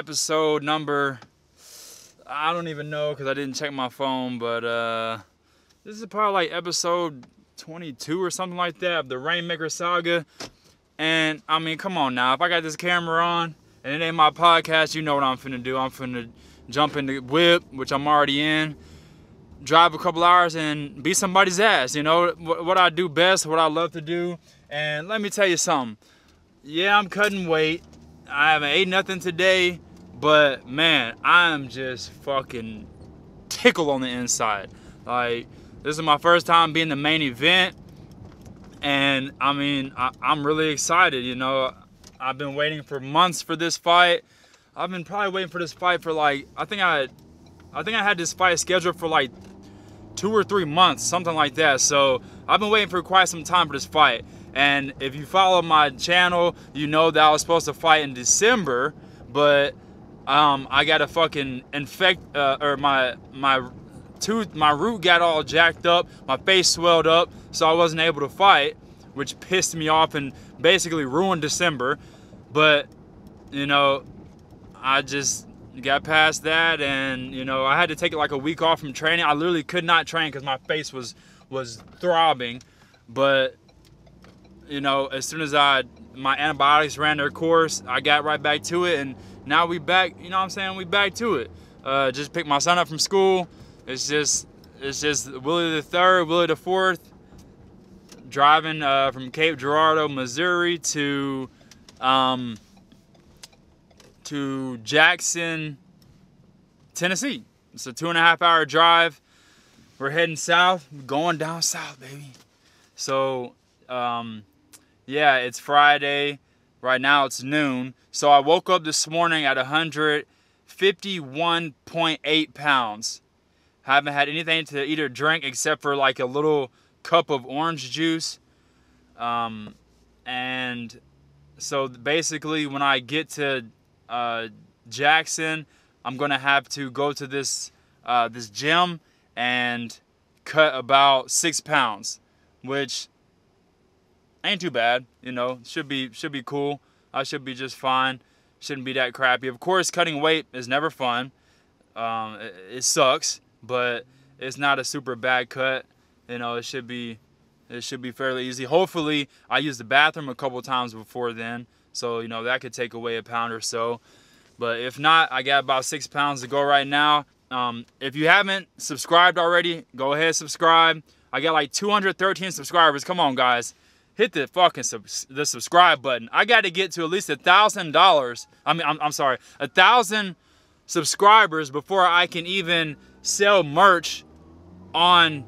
Episode number I don't even know because I didn't check my phone, but uh this is probably like episode 22 or something like that of the Rainmaker saga. And I mean, come on now. If I got this camera on and it ain't my podcast, you know what I'm finna do. I'm finna jump in the whip, which I'm already in, drive a couple hours and beat somebody's ass. You know what, what I do best, what I love to do. And let me tell you something. Yeah, I'm cutting weight. I haven't ate nothing today, but man, I'm just fucking tickled on the inside. Like, this is my first time being the main event, and I mean, I, I'm really excited. You know, I've been waiting for months for this fight. I've been probably waiting for this fight for like, I think I, I think I had this fight scheduled for like two or three months, something like that. So I've been waiting for quite some time for this fight. And if you follow my channel, you know that I was supposed to fight in December, but um, I got a fucking infect, uh, or my my tooth, my root got all jacked up, my face swelled up, so I wasn't able to fight, which pissed me off and basically ruined December. But you know, I just got past that and you know i had to take it like a week off from training i literally could not train because my face was was throbbing but you know as soon as i my antibiotics ran their course i got right back to it and now we back you know what i'm saying we back to it uh, just picked my son up from school it's just it's just willie the third willie the fourth driving uh, from cape girardeau missouri to um, to Jackson, Tennessee. It's a two and a half hour drive. We're heading south, going down south, baby. So, um, yeah, it's Friday. Right now it's noon. So I woke up this morning at 151.8 pounds. Haven't had anything to eat or drink except for like a little cup of orange juice. Um, and so basically, when I get to uh, Jackson, I'm gonna have to go to this uh, this gym and cut about six pounds, which ain't too bad. You know, should be should be cool. I should be just fine. Shouldn't be that crappy. Of course, cutting weight is never fun. Um, it, it sucks, but it's not a super bad cut. You know, it should be it should be fairly easy. Hopefully, I used the bathroom a couple times before then, so you know that could take away a pound or so. But if not, I got about six pounds to go right now. Um, if you haven't subscribed already, go ahead subscribe. I got like 213 subscribers. Come on, guys, hit the fucking sub- the subscribe button. I got to get to at least a thousand dollars. I mean, I'm, I'm sorry, a thousand subscribers before I can even sell merch on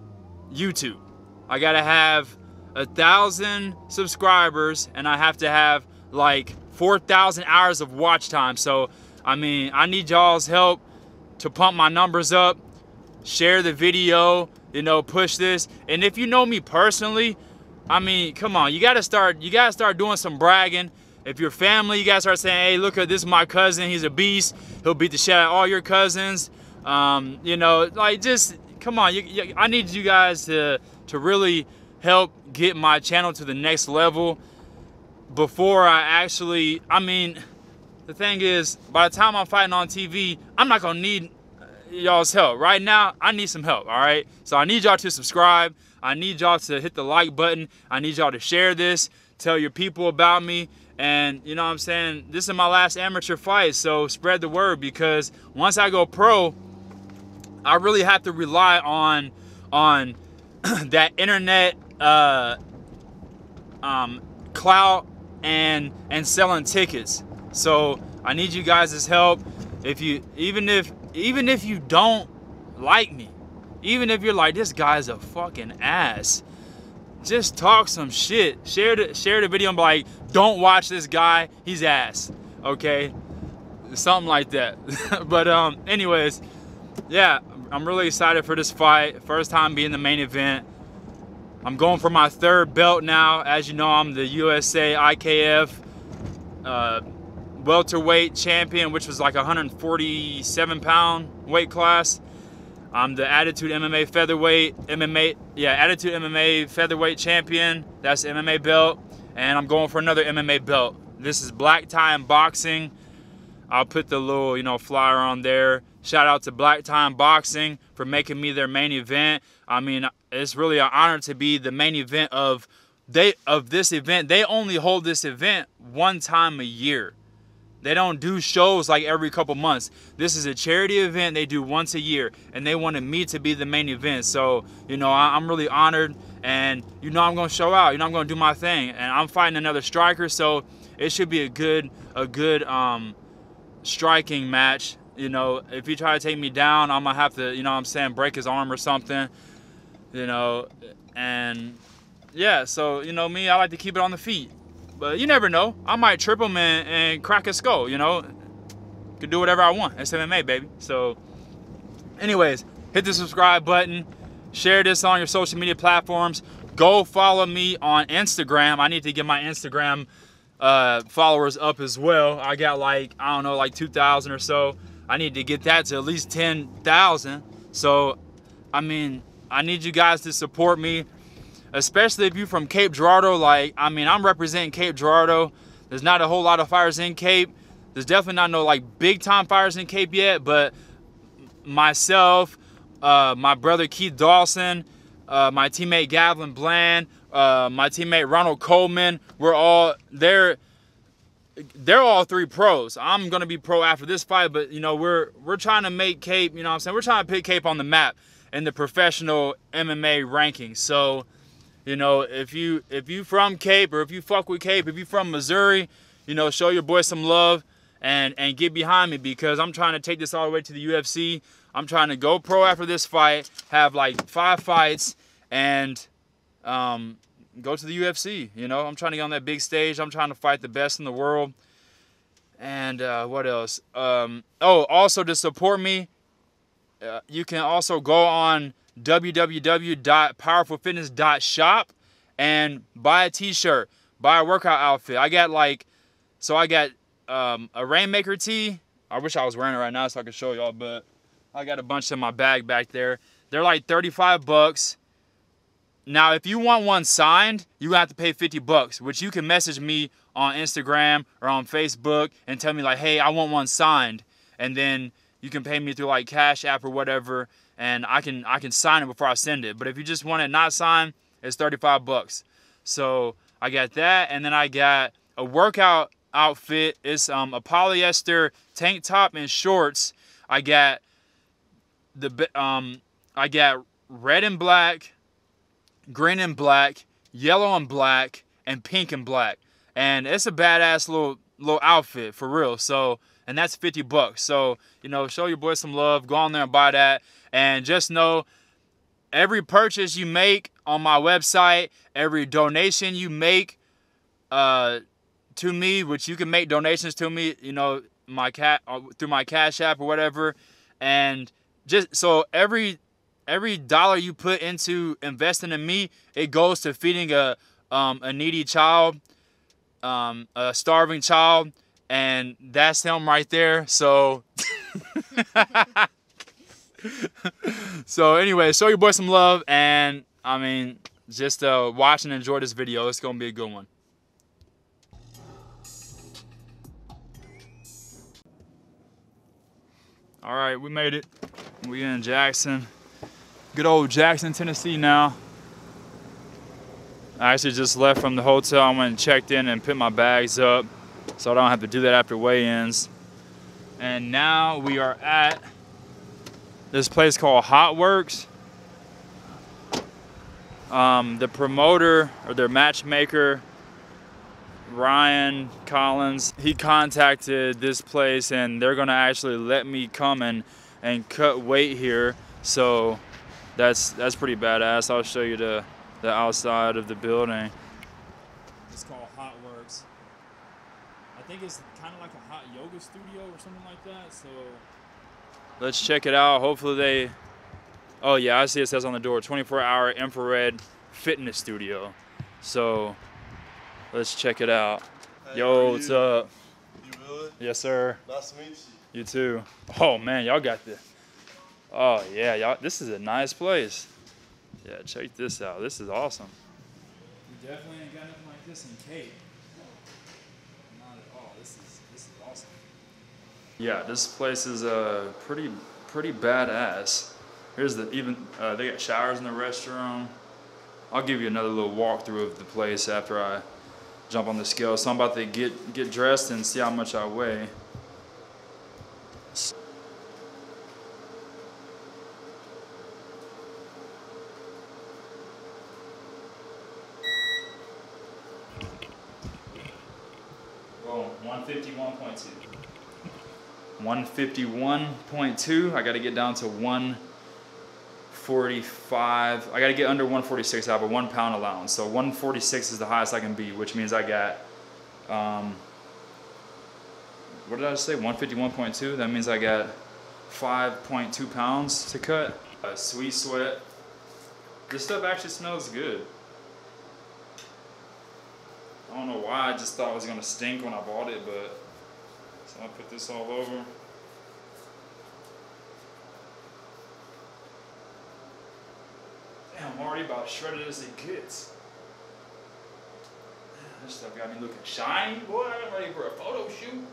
YouTube. I gotta have a thousand subscribers and I have to have like 4,000 hours of watch time. So, I mean, I need y'all's help to pump my numbers up. share the video, you know, push this. And if you know me personally, I mean, come on, you gotta start, you gotta start doing some bragging. If you're family, you gotta start saying, hey, look at this is my cousin, he's a beast. He'll beat the shit out of all your cousins. Um, you know, like just come on, you, you, I need you guys to to really help get my channel to the next level before I actually, I mean, the thing is, by the time I'm fighting on TV, I'm not gonna need y'all's help. Right now, I need some help, all right? So I need y'all to subscribe. I need y'all to hit the like button. I need y'all to share this, tell your people about me. And you know what I'm saying? This is my last amateur fight, so spread the word because once I go pro, I really have to rely on on that internet uh, um, clout and and selling tickets. So I need you guys' help. If you even if even if you don't like me, even if you're like this guy's a fucking ass, just talk some shit. Share the share the video and be like, don't watch this guy, he's ass. Okay? Something like that. but um anyways, yeah, I'm really excited for this fight. First time being the main event. I'm going for my third belt now. As you know, I'm the USA IKF uh, welterweight champion, which was like 147 pound weight class. I'm the Attitude MMA featherweight MMA, yeah, Attitude MMA featherweight champion. That's MMA belt, and I'm going for another MMA belt. This is Black Tie Boxing. I'll put the little, you know, flyer on there. Shout out to Black Tie Boxing for making me their main event. I mean, it's really an honor to be the main event of they of this event. They only hold this event one time a year. They don't do shows like every couple months. This is a charity event they do once a year, and they wanted me to be the main event. So, you know, I'm really honored, and you know I'm gonna show out. You know I'm gonna do my thing, and I'm fighting another striker, so it should be a good, a good um, striking match. You know, if he try to take me down, I'm gonna have to, you know, I'm saying break his arm or something. You know, and yeah, so you know me, I like to keep it on the feet. But you never know. I might trip him and, and crack his skull, you know? Could do whatever I want. It's MMA, baby. So, anyways, hit the subscribe button. Share this on your social media platforms. Go follow me on Instagram. I need to get my Instagram uh, followers up as well. I got like, I don't know, like 2,000 or so. I need to get that to at least 10,000. So, I mean, I need you guys to support me especially if you're from Cape Girardeau. Like, I mean, I'm representing Cape Girardeau. There's not a whole lot of fires in Cape. There's definitely not no like big time fires in Cape yet, but myself, uh, my brother Keith Dawson, uh, my teammate Gavin Bland, uh, my teammate Ronald Coleman, we're all they're they're all three pros. I'm gonna be pro after this fight, but you know we're we're trying to make Cape. You know, what I'm saying we're trying to put Cape on the map in the professional MMA rankings. So you know, if you if you from Cape or if you fuck with Cape, if you from Missouri, you know, show your boy some love and and get behind me because I'm trying to take this all the way to the UFC. I'm trying to go pro after this fight, have like five fights, and um, go to the UFC. You know, I'm trying to get on that big stage. I'm trying to fight the best in the world. And uh, what else? Um, oh, also to support me, uh, you can also go on www.powerfulfitness.shop and buy a t-shirt, buy a workout outfit. I got like, so I got um, a Rainmaker tee. I wish I was wearing it right now so I could show y'all, but I got a bunch in my bag back there. They're like 35 bucks. Now, if you want one signed, you have to pay 50 bucks, which you can message me on Instagram or on Facebook and tell me like, hey, I want one signed. And then you can pay me through like Cash App or whatever and I can I can sign it before I send it. But if you just want it not signed, it's 35 bucks. So I got that, and then I got a workout outfit. It's um, a polyester tank top and shorts. I got the um I got red and black, green and black, yellow and black, and pink and black. And it's a badass little little outfit for real. So and that's 50 bucks. So, you know, show your boy some love. Go on there and buy that. And just know every purchase you make on my website, every donation you make uh, to me, which you can make donations to me, you know, my cat uh, through my Cash App or whatever, and just so every every dollar you put into investing in me, it goes to feeding a um, a needy child, um, a starving child, and that's him right there. So. so anyway, show your boy some love, and I mean, just uh, watch and enjoy this video. It's gonna be a good one. All right, we made it. We in Jackson. Good old Jackson, Tennessee now. I actually just left from the hotel. I went and checked in and put my bags up so I don't have to do that after weigh-ins. And now we are at this place called HOTWORX. Um, the promoter or their matchmaker, Ryan Collins, he contacted this place and they're gonna actually let me come and, and cut weight here. So that's that's pretty badass. I'll show you the, the outside of the building. It's called Hot Works. I think it's kind of like a hot yoga studio or something like that. So let's check it out. Hopefully they, oh yeah, I see it says on the door, 24 hour infrared fitness studio. So let's check it out. Hey, Yo, what's you? up? You good? Yes, sir. Nice to meet you. You too. Oh man, y'all got the, oh yeah, y'all, this is a nice place. Yeah, check this out. This is awesome. We definitely ain't got nothing like this in Cape. Not at all. This is this is awesome. Yeah, this place is uh pretty pretty badass. Here's the even uh, they got showers in the restroom. I'll give you another little walkthrough of the place after I jump on the scale. So I'm about to get get dressed and see how much I weigh. Boom, 151.2. 151.2. I got to get down to 145. I got to get under 146. I have a one pound allowance. So 146 is the highest I can be, which means I got, um, what did I say? 151.2. That means I got 5.2 pounds to cut. A sweet sweat. This stuff actually smells good. I don't know why, I just thought it was gonna stink when I bought it, but so I put this all over. Damn, I'm already about shredded as it gets. This stuff got me looking shiny, boy. I'm ready for a photo shoot.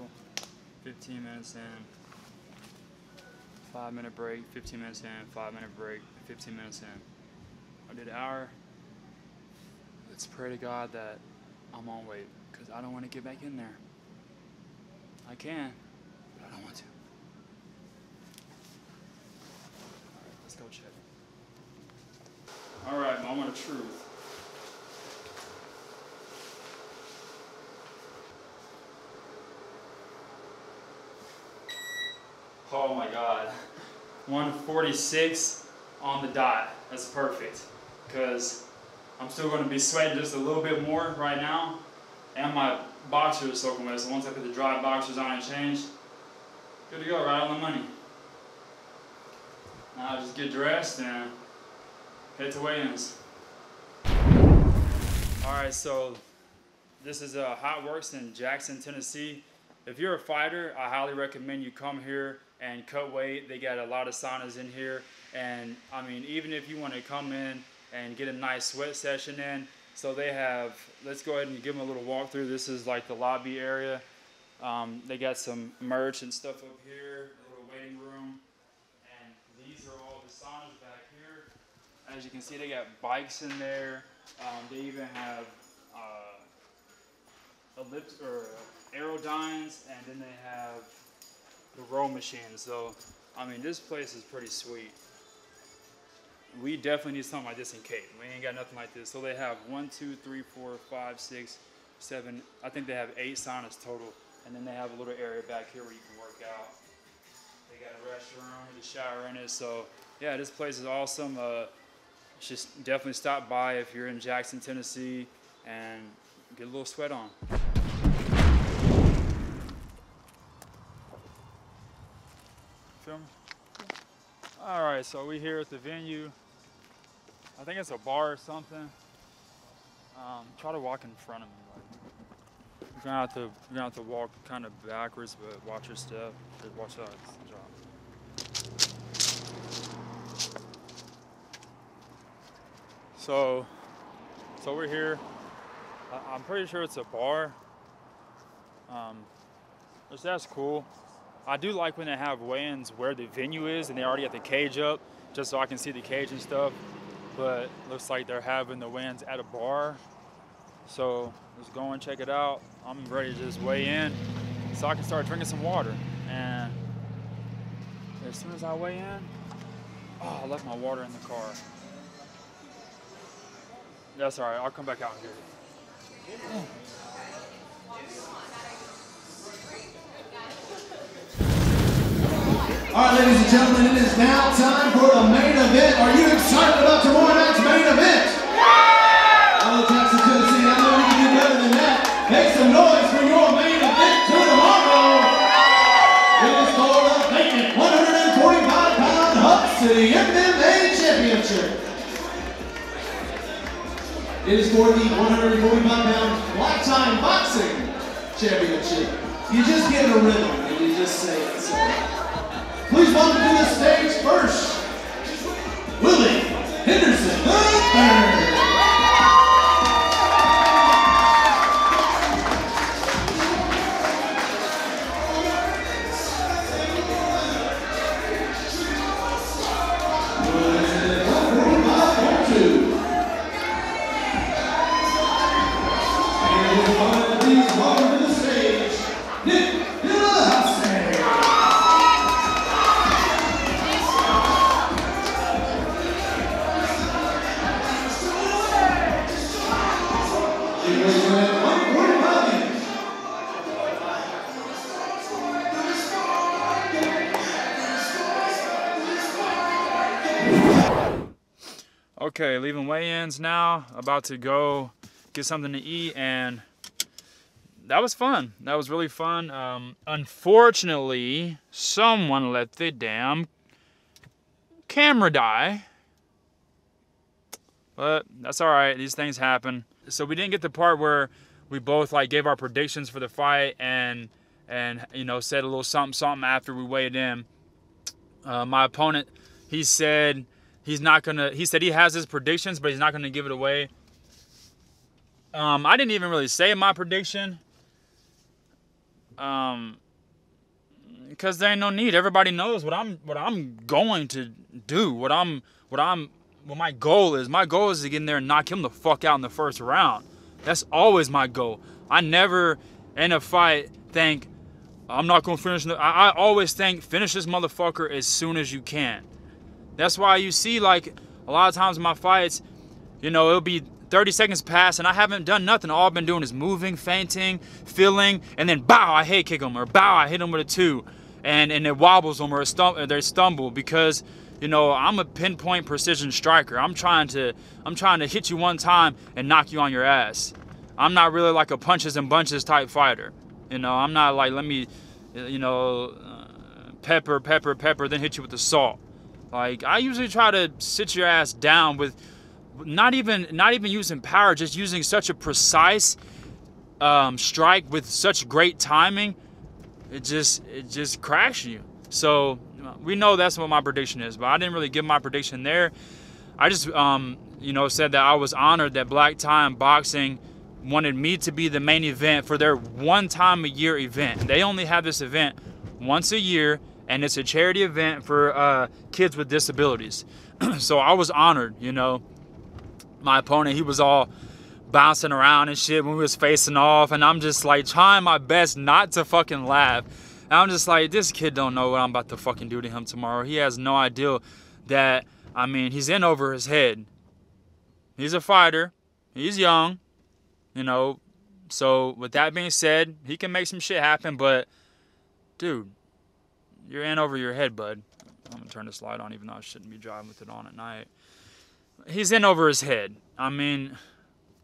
Total. 15 minutes in. Five minute break, 15 minutes in, five minute break, 15 minutes in. I did an hour. Let's pray to God that I'm on weight because I don't want to get back in there. I can, but I don't want to. Alright, let's go check. Alright, moment of truth. Oh my god. 146 on the dot. That's perfect. Because I'm still going to be sweating just a little bit more right now. And my boxers are soaking wet. So once I put the dry boxers on and change, good to go, right on the money. Now just get dressed and head to weigh-ins. All right, so this is uh, HOTWORX in Jackson, Tennessee. If you're a fighter, I highly recommend you come here and cut weight. They got a lot of saunas in here. And I mean, even if you want to come in and get a nice sweat session in, so they have, let's go ahead and give them a little walkthrough. This is like the lobby area. Um, they got some merch and stuff up here, a little waiting room. And these are all the saunas back here. As you can see, they got bikes in there. Um, they even have uh, or Airdynes, and then they have the row machines. So, I mean, this place is pretty sweet. We definitely need something like this in Cape. We ain't got nothing like this. So they have one, two, three, four, five, six, seven. I think they have eight saunas total, and then they have a little area back here where you can work out. They got a restroom with a shower in it. So yeah, this place is awesome. Uh, just definitely stop by if you're in Jackson, Tennessee, and get a little sweat on. Film. All right, so we here at the venue. I think it's a bar or something. Um, try to walk in front of me. Like, you're gonna have to, you're gonna have to walk kind of backwards, but watch your step. Watch that. So, so we're here. I'm pretty sure it's a bar. Um, that's cool. I do like when they have weigh-ins where the venue is and they already have the cage up, just so I can see the cage and stuff. But looks like they're having the weigh-ins at a bar. So let's go and check it out. I'm ready to just weigh in so I can start drinking some water. And as soon as I weigh in, oh, I left my water in the car. That's all right. I'll come back out and get it. All right, ladies and gentlemen, it is now time for the main event. Are you excited about tomorrow night's main event? Yeah! Oh, Jackson, Tennessee, I know you can do better than that. Make some noise for your main event tomorrow. It is for the vacant 145-pound Hub City MMA Championship. It is for the 145-pound Lifetime Boxing Championship. You just get a rhythm and you just say first, Willie Henderson About to go get something to eat, and that was fun. That was really fun. Um, unfortunately, someone let the damn camera die. But that's all right. These things happen. So we didn't get the part where we both like gave our predictions for the fight and and you know said a little something something after we weighed in. Uh, my opponent, he said he's not gonna. He said he has his predictions, but he's not gonna give it away. Um, I didn't even really say my prediction. Um, because there ain't no need. Everybody knows what I'm what I'm going to do. What I'm what I'm what my goal is. My goal is to get in there and knock him the fuck out in the first round. That's always my goal. I never in a fight think I'm not gonna finish. I, I always think finish this motherfucker as soon as you can. That's why you see like a lot of times in my fights, you know, it'll be 30 seconds pass and I haven't done nothing. All I've been doing is moving, feinting, feeling, and then bow, I hit kick them, or bow, I hit them with a two, and and it wobbles them or, stum- or they stumble because you know I'm a pinpoint precision striker. I'm trying to I'm trying to hit you one time and knock you on your ass. I'm not really like a punches and bunches type fighter. You know, I'm not like let me, you know, uh, pepper, pepper, pepper, then hit you with the salt. Like I usually try to sit your ass down with not even not even using power, just using such a precise um, strike with such great timing. It just it just cracks you. So we know that's what my prediction is, but I didn't really give my prediction there. I just um, you know said that I was honored that Black Tie Boxing wanted me to be the main event for their one time a year event. They only have this event once a year and it's a charity event for uh, kids with disabilities. so I was honored, you know. My opponent, he was all bouncing around and shit when we was facing off, and I'm just like trying my best not to fucking laugh. And I'm just like, this kid don't know what I'm about to fucking do to him tomorrow. He has no idea that, I mean, he's in over his head. He's a fighter. He's young, you know. So with that being said, he can make some shit happen, but dude, you're in over your head, bud. I'm gonna turn this light on, even though I shouldn't be driving with it on at night. He's in over his head. I mean,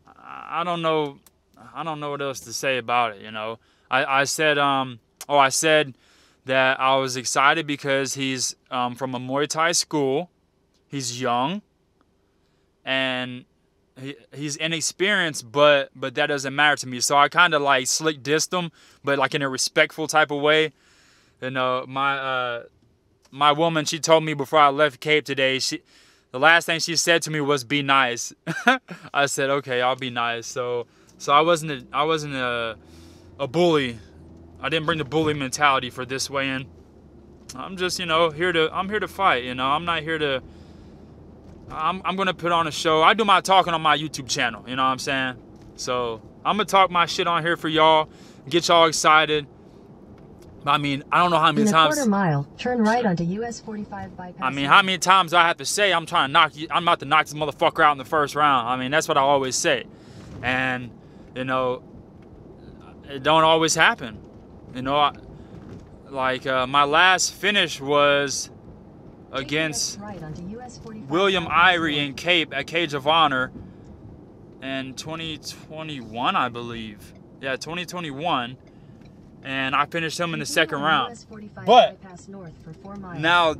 I don't know. I don't know what else to say about it. You know, I I said um oh I said that I was excited because he's um, from a Muay Thai school. He's young, and he, he's inexperienced, but but that doesn't matter to me. So I kind of like slick dissed him, but like in a respectful type of way. You know, my uh, my woman, she told me before I left Cape today, she the last thing she said to me was be nice. I said, "Okay, I'll be nice." So so I wasn't a, I wasn't a a bully. I didn't bring the bully mentality for this way in. I'm just, you know, here to I'm here to fight, you know. I'm not here to I'm I'm going to put on a show. I do my talking on my YouTube channel, you know what I'm saying? So, I'm going to talk my shit on here for y'all, get y'all excited I mean, I don't know how many In a times. quarter mile, turn right onto US 45 bypass. I mean, how many times I have to say I'm trying to knock you? I'm about to knock this motherfucker out in the first round. I mean, that's what I always say, and you know, it don't always happen. You know, I, like uh, my last finish was against right onto US 45 William Irie in Cape at Cage of Honor in 2021, I believe. Yeah, 2021, and I finished him in the second round. But- bypass north for four miles. Now,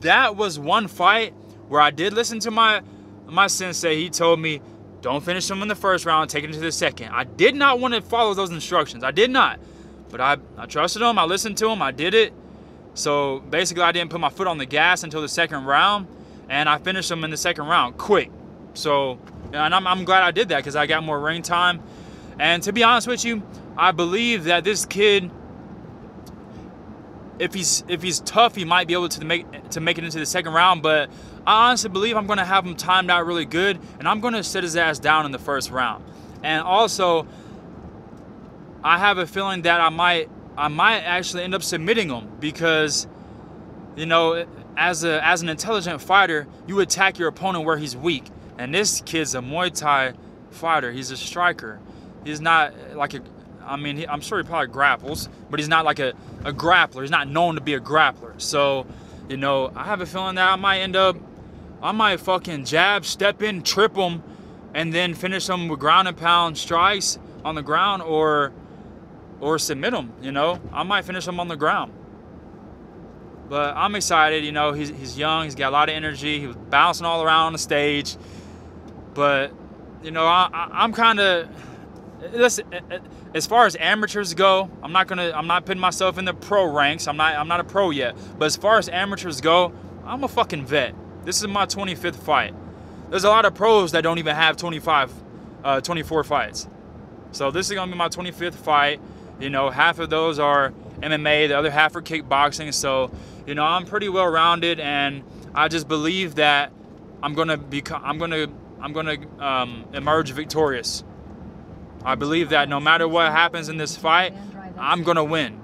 that was one fight where I did listen to my my sensei. He told me, "Don't finish him in the first round. Take him to the second. I did not want to follow those instructions. I did not, but I I trusted him. I listened to him. I did it. So basically, I didn't put my foot on the gas until the second round, and I finished him in the second round quick. So, and I'm, I'm glad I did that because I got more ring time. And to be honest with you, I believe that this kid if he's if he's tough, he might be able to make to make it into the second round. But I honestly believe I'm gonna have him timed out really good, and I'm gonna sit his ass down in the first round. And also, I have a feeling that I might I might actually end up submitting him because, you know, as a as an intelligent fighter, you attack your opponent where he's weak. And this kid's a Muay Thai fighter. He's a striker. He's not like a I mean, he, I'm sure he probably grapples, but he's not like a, a grappler. He's not known to be a grappler. So, you know, I have a feeling that I might end up, I might fucking jab, step in, trip him, and then finish him with ground and pound strikes on the ground or or submit him, you know. I might finish him on the ground. But I'm excited, you know, he's, he's young, he's got a lot of energy, he was bouncing all around on the stage. But, you know, I, I, I'm kind of, listen, as far as amateurs go, I'm not gonna, I'm not putting myself in the pro ranks. I'm not, I'm not a pro yet. But as far as amateurs go, I'm a fucking vet. This is my 25th fight. There's a lot of pros that don't even have 25, uh, 24 fights. So this is gonna be my 25th fight. You know, half of those are MMA, the other half are kickboxing. So, you know, I'm pretty well rounded, and I just believe that I'm gonna become, I'm gonna, I'm gonna um, emerge victorious. I believe that no matter what happens in this fight, I'm gonna win,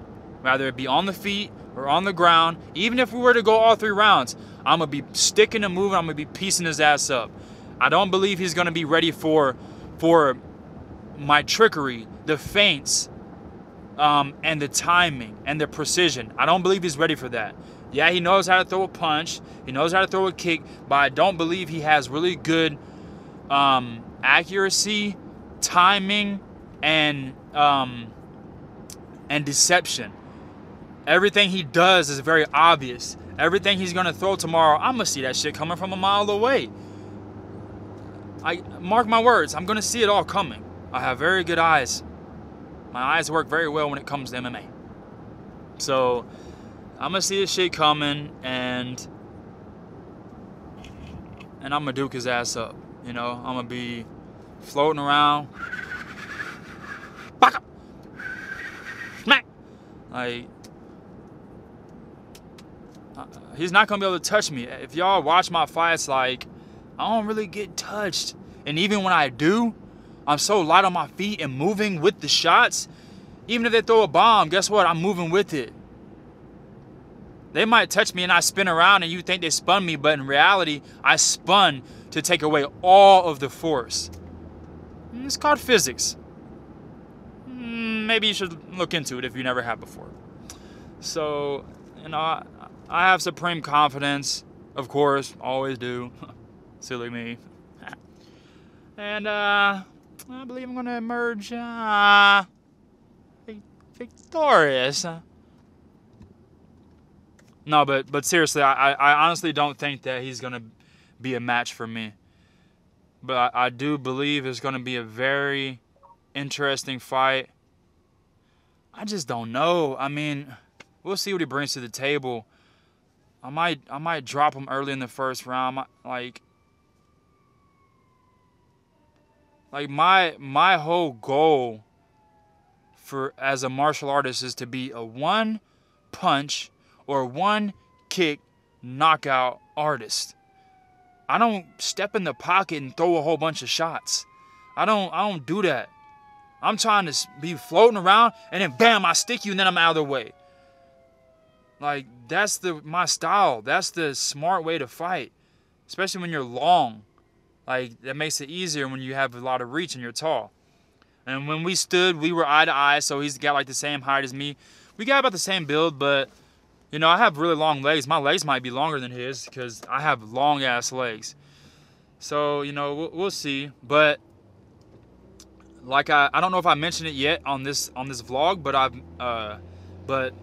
whether it be on the feet or on the ground. Even if we were to go all three rounds, I'm gonna be sticking and moving. I'm gonna be piecing his ass up. I don't believe he's gonna be ready for, for my trickery, the feints, um, and the timing and the precision. I don't believe he's ready for that. Yeah, he knows how to throw a punch. He knows how to throw a kick, but I don't believe he has really good um, accuracy, timing, and um, and deception. everything he does is very obvious. Everything he's gonna throw tomorrow, I'm gonna see that shit coming from a mile away. I mark my words, I'm gonna see it all coming. I have very good eyes. My eyes work very well when it comes to MMA. So I'm gonna see this shit coming and and I'm gonna duke his ass up. You know, I'm gonna be floating around. Back up. Smack. Like uh, he's not gonna be able to touch me. If y'all watch my fights, like I don't really get touched, and even when I do, I'm so light on my feet and moving with the shots. Even if they throw a bomb, guess what? I'm moving with it. They might touch me and I spin around and you think they spun me, but in reality, I spun to take away all of the force. It's called physics. Hmm, maybe you should look into it if you never have before. So, you know, I, have supreme confidence, of course, always do. Silly me. and uh, I believe I'm going to emerge uh, victorious. No, but but seriously, I, I honestly don't think that he's gonna be a match for me. But I, I do believe it's gonna be a very interesting fight. I just don't know. I mean, we'll see what he brings to the table. I might I might drop him early in the first round. Like like my my whole goal for as a martial artist is to be a one punch or one kick knockout artist. I don't step in the pocket and throw a whole bunch of shots. I don't I don't do that. I'm trying to be floating around and then bam, I stick you and then I'm out of the way. Like that's the my style. That's the smart way to fight. Especially when you're long. Like that makes it easier when you have a lot of reach and you're tall. And when we stood, we were eye to eye, so he's got like the same height as me. We got about the same build, but you know, I have really long legs. My legs might be longer than his because I have long ass legs. So, you know, we'll, we'll, see. But like I, I don't know if I mentioned it yet on this on this vlog, but I've uh, but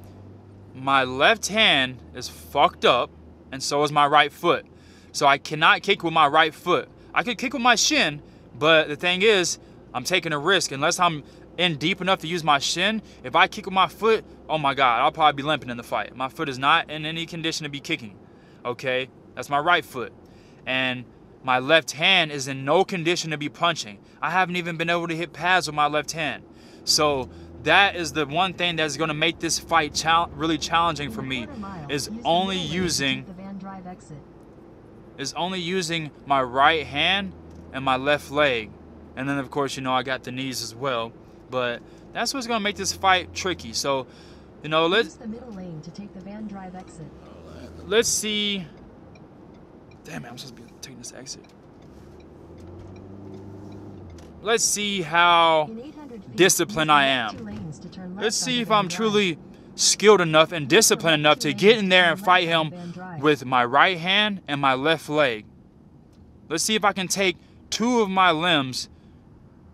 my left hand is fucked up, and so is my right foot. So I cannot kick with my right foot. I could kick with my shin, but the thing is, I'm taking a risk unless I'm in deep enough to use my shin. If I kick with my foot, oh my God, I'll probably be limping in the fight. My foot is not in any condition to be kicking. Okay, that's my right foot, and my left hand is in no condition to be punching. I haven't even been able to hit pads with my left hand. So that is the one thing that's going to make this fight really challenging for me is only using is only using my right hand and my left leg. And then of course, you know, I got the knees as well. But that's what's gonna make this fight tricky. So, you know, let's the middle lane to take the Vann Drive exit. Let's see. Damn it, I'm supposed to be taking this exit. Let's see how disciplined I am. Let's see if I'm truly skilled enough and disciplined enough to get in there and fight him with my right hand and my left leg. Let's see if I can take two of my limbs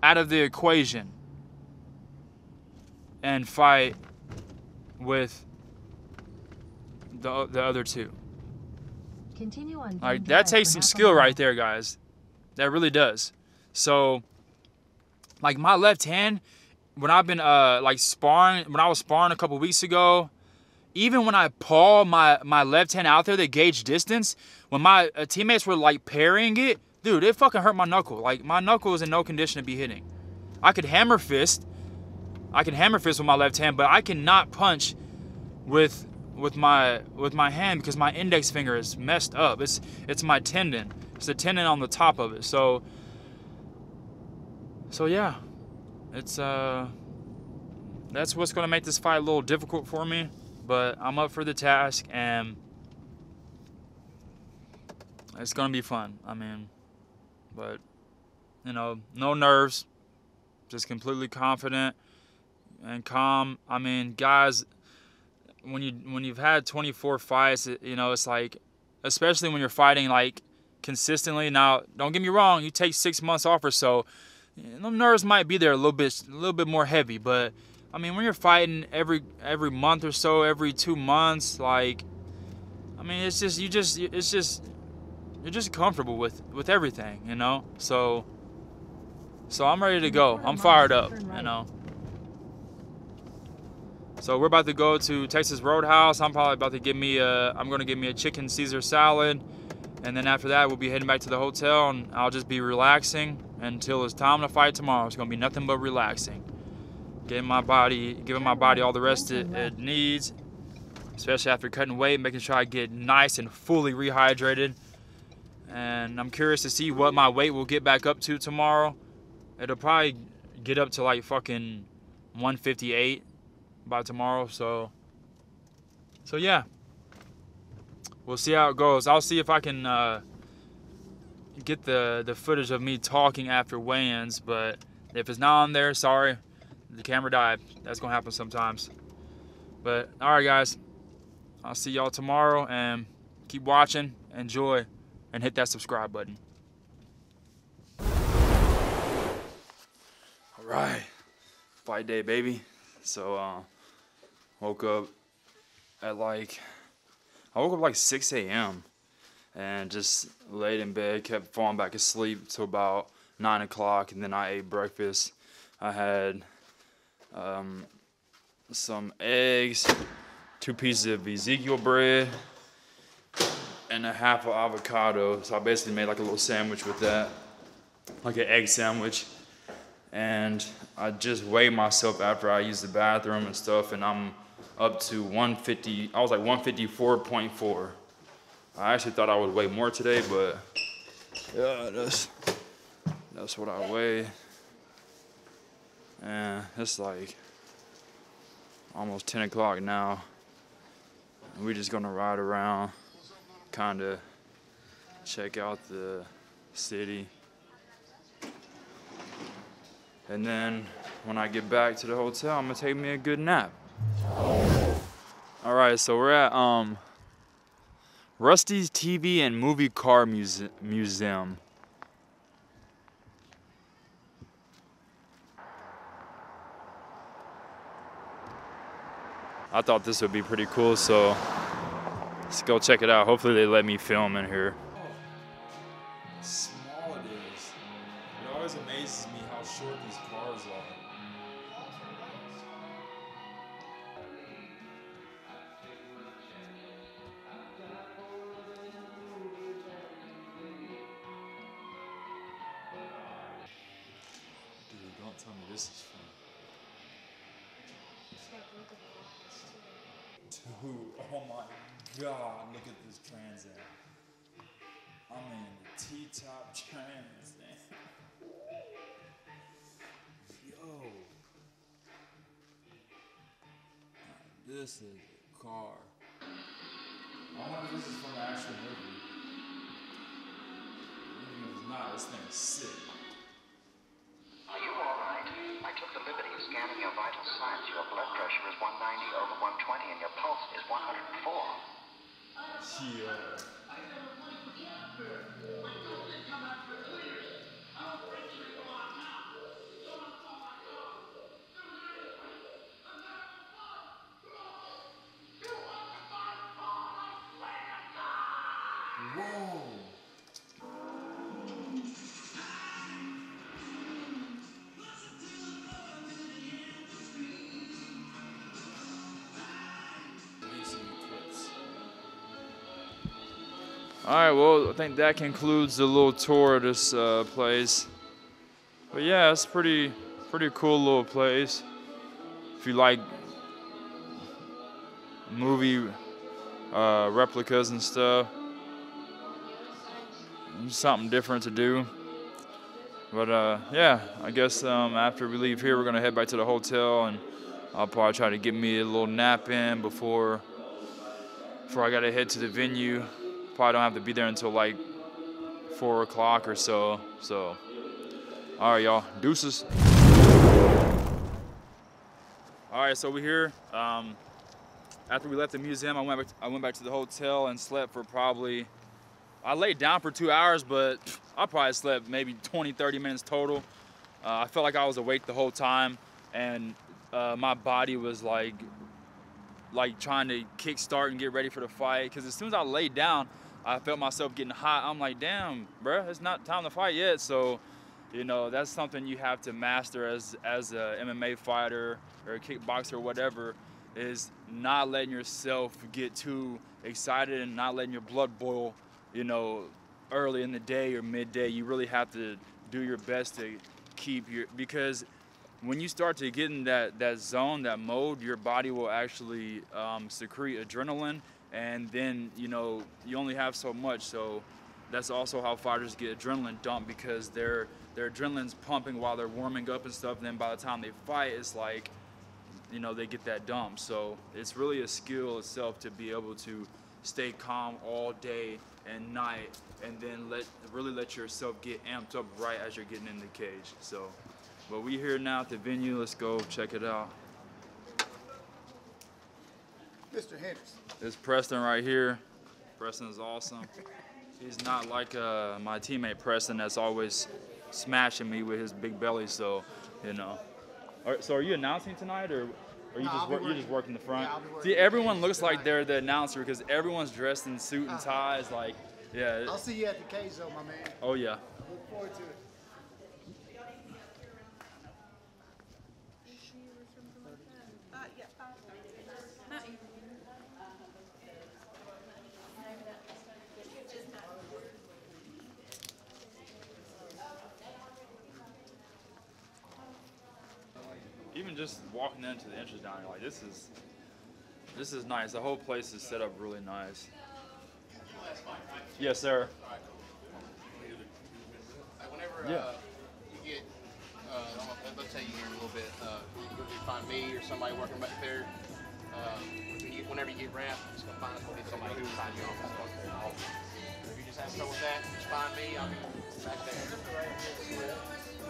out of the equation and fight with the, the other two. Continue on. All right, that takes some skill right there, guys. That really does. So, like my left hand, when I've been uh like sparring, when I was sparring a couple weeks ago, even when I paw my my left hand out there to gauge distance, when my uh, teammates were like parrying it, dude, it fucking hurt my knuckle. Like my knuckle is in no condition to be hitting. I could hammer fist, I can hammer fist with my left hand, but I cannot punch with with my with my hand because my index finger is messed up. It's it's my tendon. It's the tendon on the top of it. So so yeah, it's uh that's what's gonna make this fight a little difficult for me. But I'm up for the task and it's gonna be fun. I mean, but you know, no nerves, just completely confident and calm. I mean, guys, when you when you've had 24 fights, you know, it's like, especially when you're fighting like consistently. Now, don't get me wrong, you take six months off or so, know, nerves might be there a little bit, a little bit more heavy. But I mean, when you're fighting every every month or so, every two months, like, I mean, it's just you just it's just you're just comfortable with with everything, you know. So so I'm ready to go. I'm fired up, you know. So we're about to go to Texas Roadhouse. I'm probably about to get me a. I'm gonna get me a chicken Caesar salad, and then after that we'll be heading back to the hotel, and I'll just be relaxing until it's time to fight tomorrow. It's gonna be nothing but relaxing, getting my body, giving my body all the rest it, it needs, especially after cutting weight, making sure I get nice and fully rehydrated. And I'm curious to see what my weight will get back up to tomorrow. It'll probably get up to like fucking 158 by tomorrow. So, so yeah, we'll see how it goes. I'll see if I can uh, get the the footage of me talking after weigh-ins. But if it's not on there, sorry, the camera died. That's gonna happen sometimes. But all right, guys, I'll see y'all tomorrow and keep watching. Enjoy and hit that subscribe button. All right, fight day, baby. So, uh, woke up at like, I woke up like 6 a.m. and just laid in bed, kept falling back asleep till about 9 o'clock, and then I ate breakfast. I had um, some eggs, two pieces of Ezekiel bread, and a half of avocado. So I basically made like a little sandwich with that, like an egg sandwich. And I just weighed myself after I used the bathroom and stuff, and I'm up to 150. I was like 154.4. I actually thought I would weigh more today, but yeah, that's that's what I weigh. And it's like almost 10 o'clock now. And We're just gonna ride around, kind of check out the city. And then when I get back to the hotel, I'm gonna take me a good nap. All right, so we're at um, Rusty's TV and Movie Car Muse- Museum. I thought this would be pretty cool, so let's go check it out. Hopefully they let me film in here. Small it is. It always amazes me how short these This is a car. I wonder if this is from the actual movie. Even if it's not, this thing is sick. Are you all right? I took the liberty of scanning your vital signs. Your blood pressure is 190 over 120 and your pulse is 104. Yeah. All right, well, I think that concludes the little tour of this uh, place. But yeah, it's pretty, pretty cool little place. If you like movie uh, replicas and stuff, something different to do. But uh, yeah, I guess um, after we leave here, we're gonna head back to the hotel, and I'll probably try to get me a little nap in before before I gotta head to the venue. Probably don't have to be there until like four o'clock or so. So, all right, y'all, deuces. All right, so we're here. Um, after we left the museum, I went back. I went back to the hotel and slept for probably. I laid down for two hours, but I probably slept maybe 20, 30 minutes total. Uh, I felt like I was awake the whole time, and uh, my body was like like trying to kick start and get ready for the fight. Because as soon as I laid down, I felt myself getting hot. I'm like, damn, bruh, it's not time to fight yet. So, you know, that's something you have to master as as a MMA fighter or a kickboxer or whatever. Is not letting yourself get too excited and not letting your blood boil. You know, early in the day or midday. You really have to do your best to keep your because when you start to get in that, that zone, that mode, your body will actually um, secrete adrenaline, and then you know you only have so much. So that's also how fighters get adrenaline dumped because their their adrenaline's pumping while they're warming up and stuff. And then by the time they fight, it's like you know they get that dump. So it's really a skill itself to be able to stay calm all day and night, and then let really let yourself get amped up right as you're getting in the cage. So. But we here now at the venue. Let's go check it out. Mr. Henderson. This Preston right here. Preston is awesome. He's not like uh, my teammate Preston that's always smashing me with his big belly. So, you know. Are, so are you announcing tonight, or are you No, just work, you're just working. the front? Yeah, See, everyone looks like they're the announcer because everyone's dressed in suit and ties. Like, yeah. I'll see you at the cage though, my man. Oh yeah. Look forward to it. Uh, yeah, five. Not even. Even just walking into the entrance down here, like this is this is nice. The whole place is set up really nice. Yes, sir. Whenever Yeah. uh, you get, uh, I don't know, let's say you hear a little bit, uh, you you find me or somebody working back there. Uh, you, whenever you get ramped, just gonna find us. We'll somebody who will sign you off. If you just have trouble with that, just find me. I'll be back there.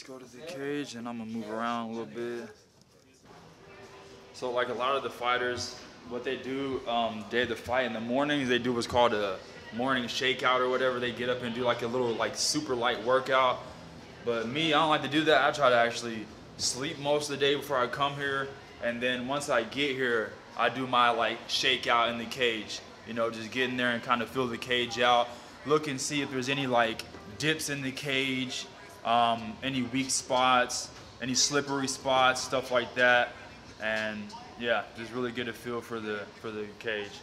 let's go to the cage, and I'm gonna move around a little bit. So, like a lot of the fighters, what they do um, day of the fight in the mornings, they do what's called a morning shakeout or whatever. They get up and do like a little like super light workout. But me, I don't like to do that. I try to actually sleep most of the day before I come here, and then once I get here, I do my like shakeout in the cage. You know, just get in there and kind of fill the cage out, look and see if there's any like dips in the cage, um, any weak spots, any slippery spots, stuff like that, and yeah, just really get a feel for the for the cage.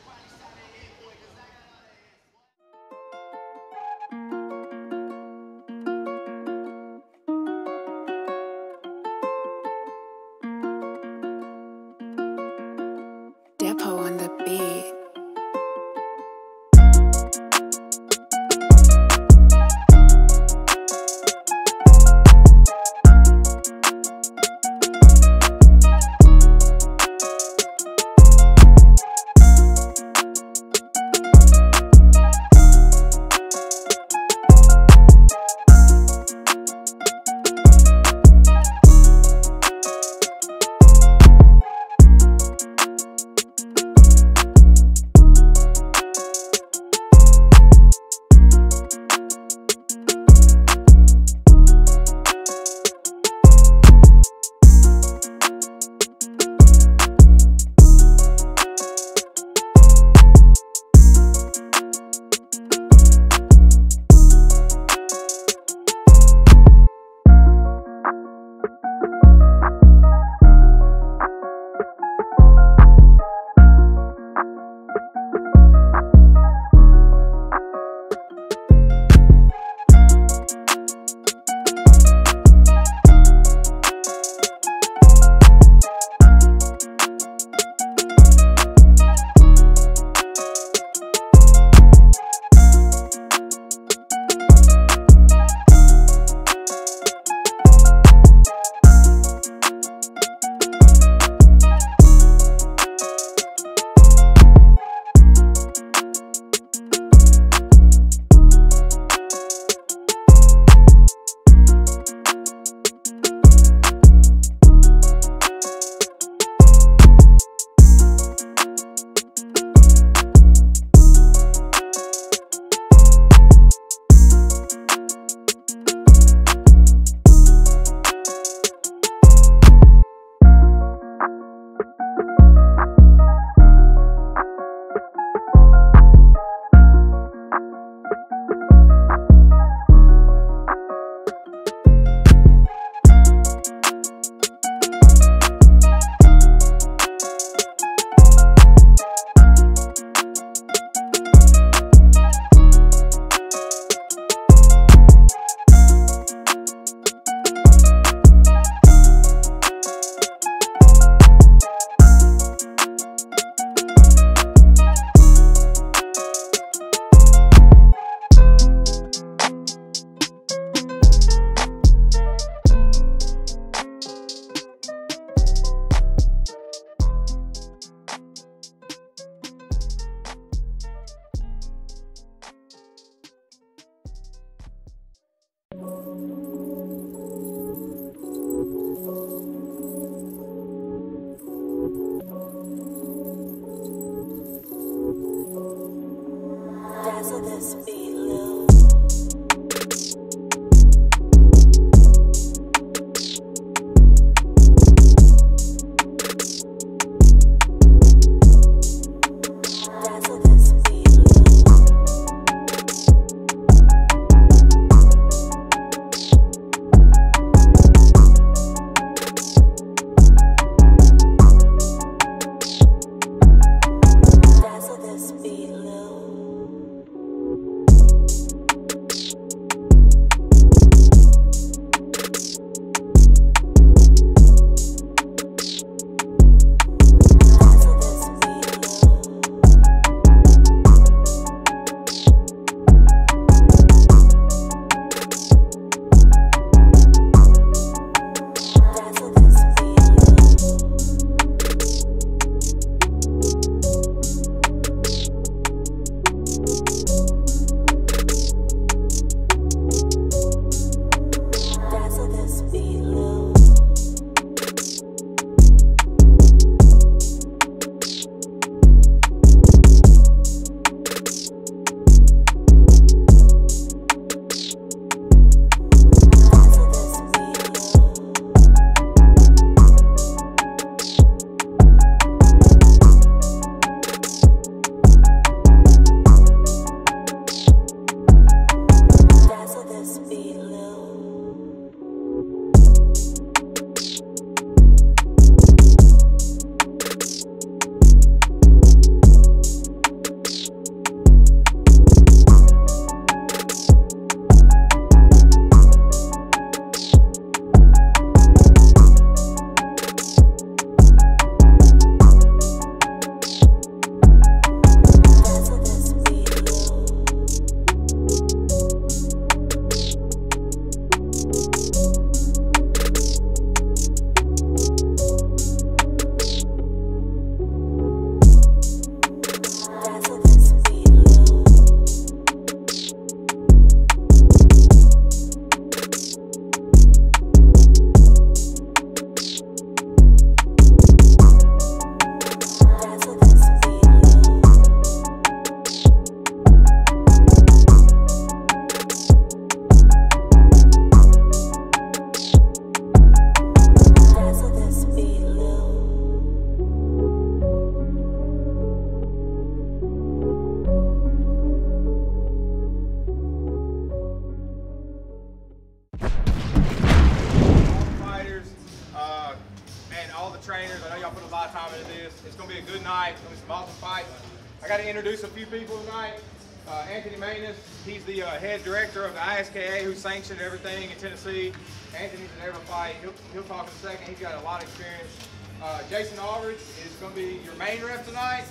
Uh, Anthony Manus, he's the uh, head director of the ISKA who sanctioned everything in Tennessee. Anthony's in every fight. He'll, he'll talk in a second. He's got a lot of experience. Uh, Jason Aldridge is going to be your main ref tonight.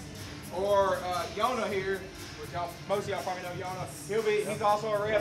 Or uh, Yona here, which most of y'all probably know Yona. He'll be, he's also a ref.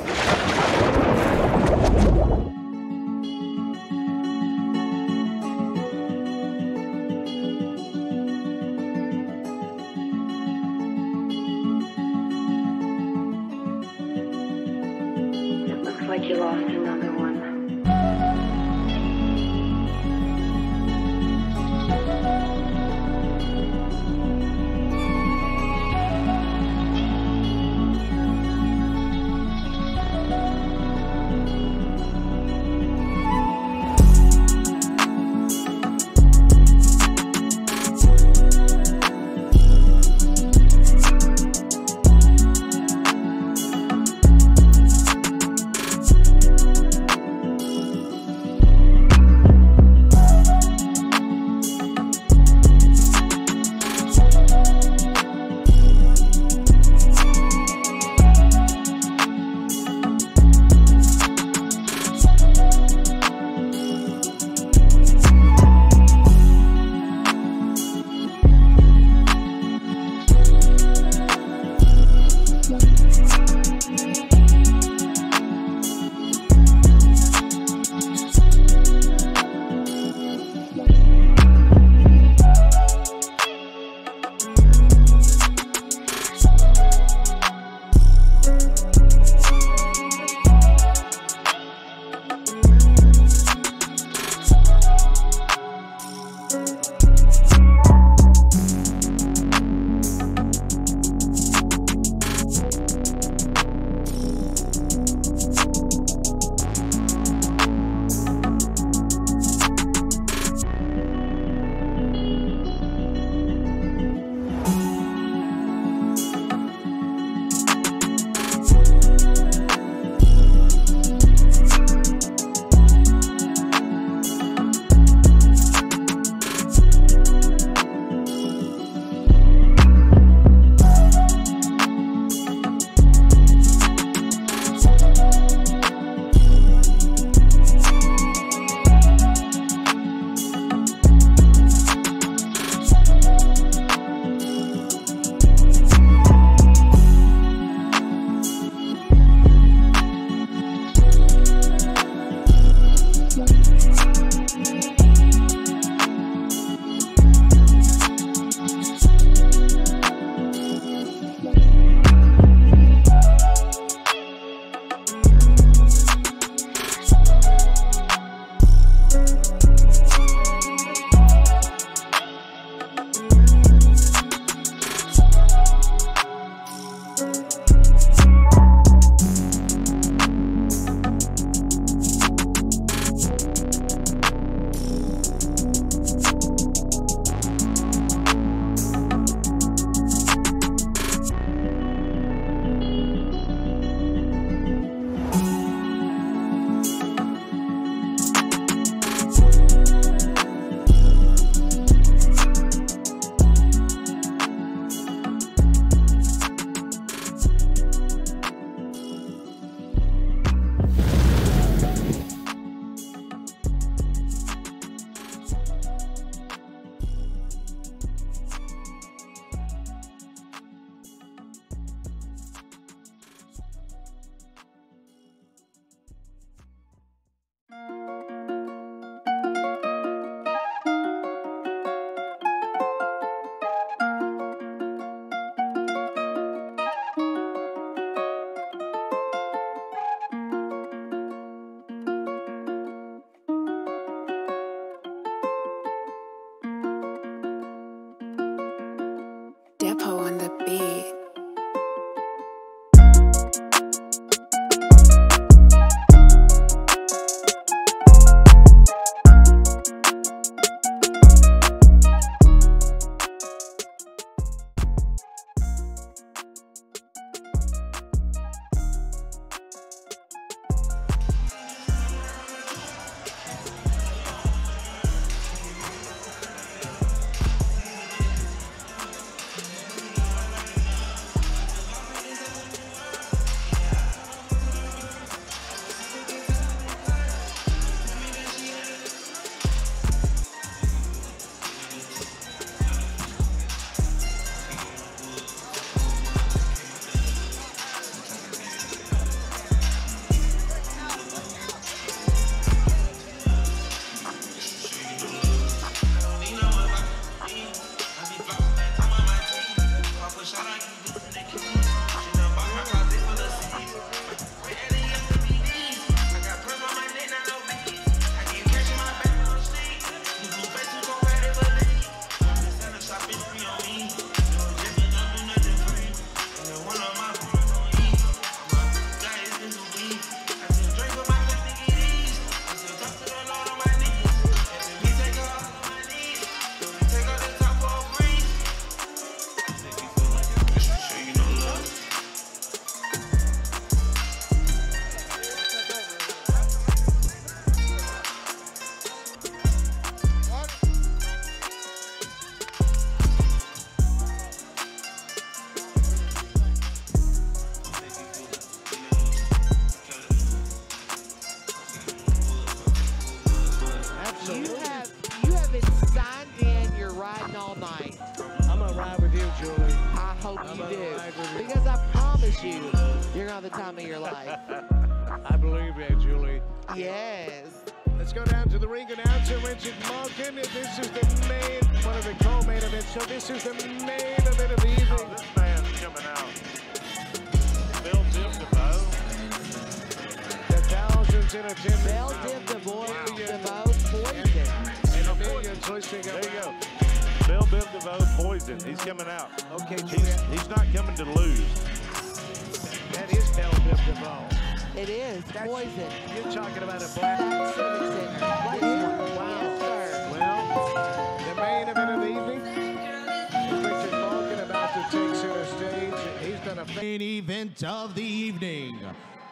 Event of the evening.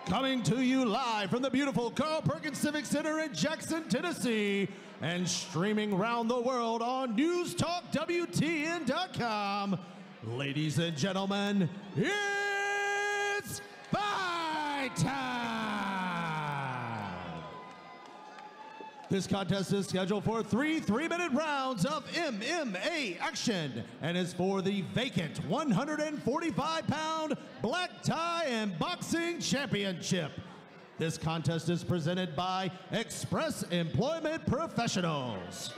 Coming to you live from the beautiful Carl Perkins Civic Center in Jackson, Tennessee, and streaming around the world on NewsTalkWTN.com. Ladies and gentlemen, it's fight time! This contest is scheduled for three three-minute rounds of MMA action and is for the vacant 145-pound black tie and boxing championship. This contest is presented by Express Employment Professionals.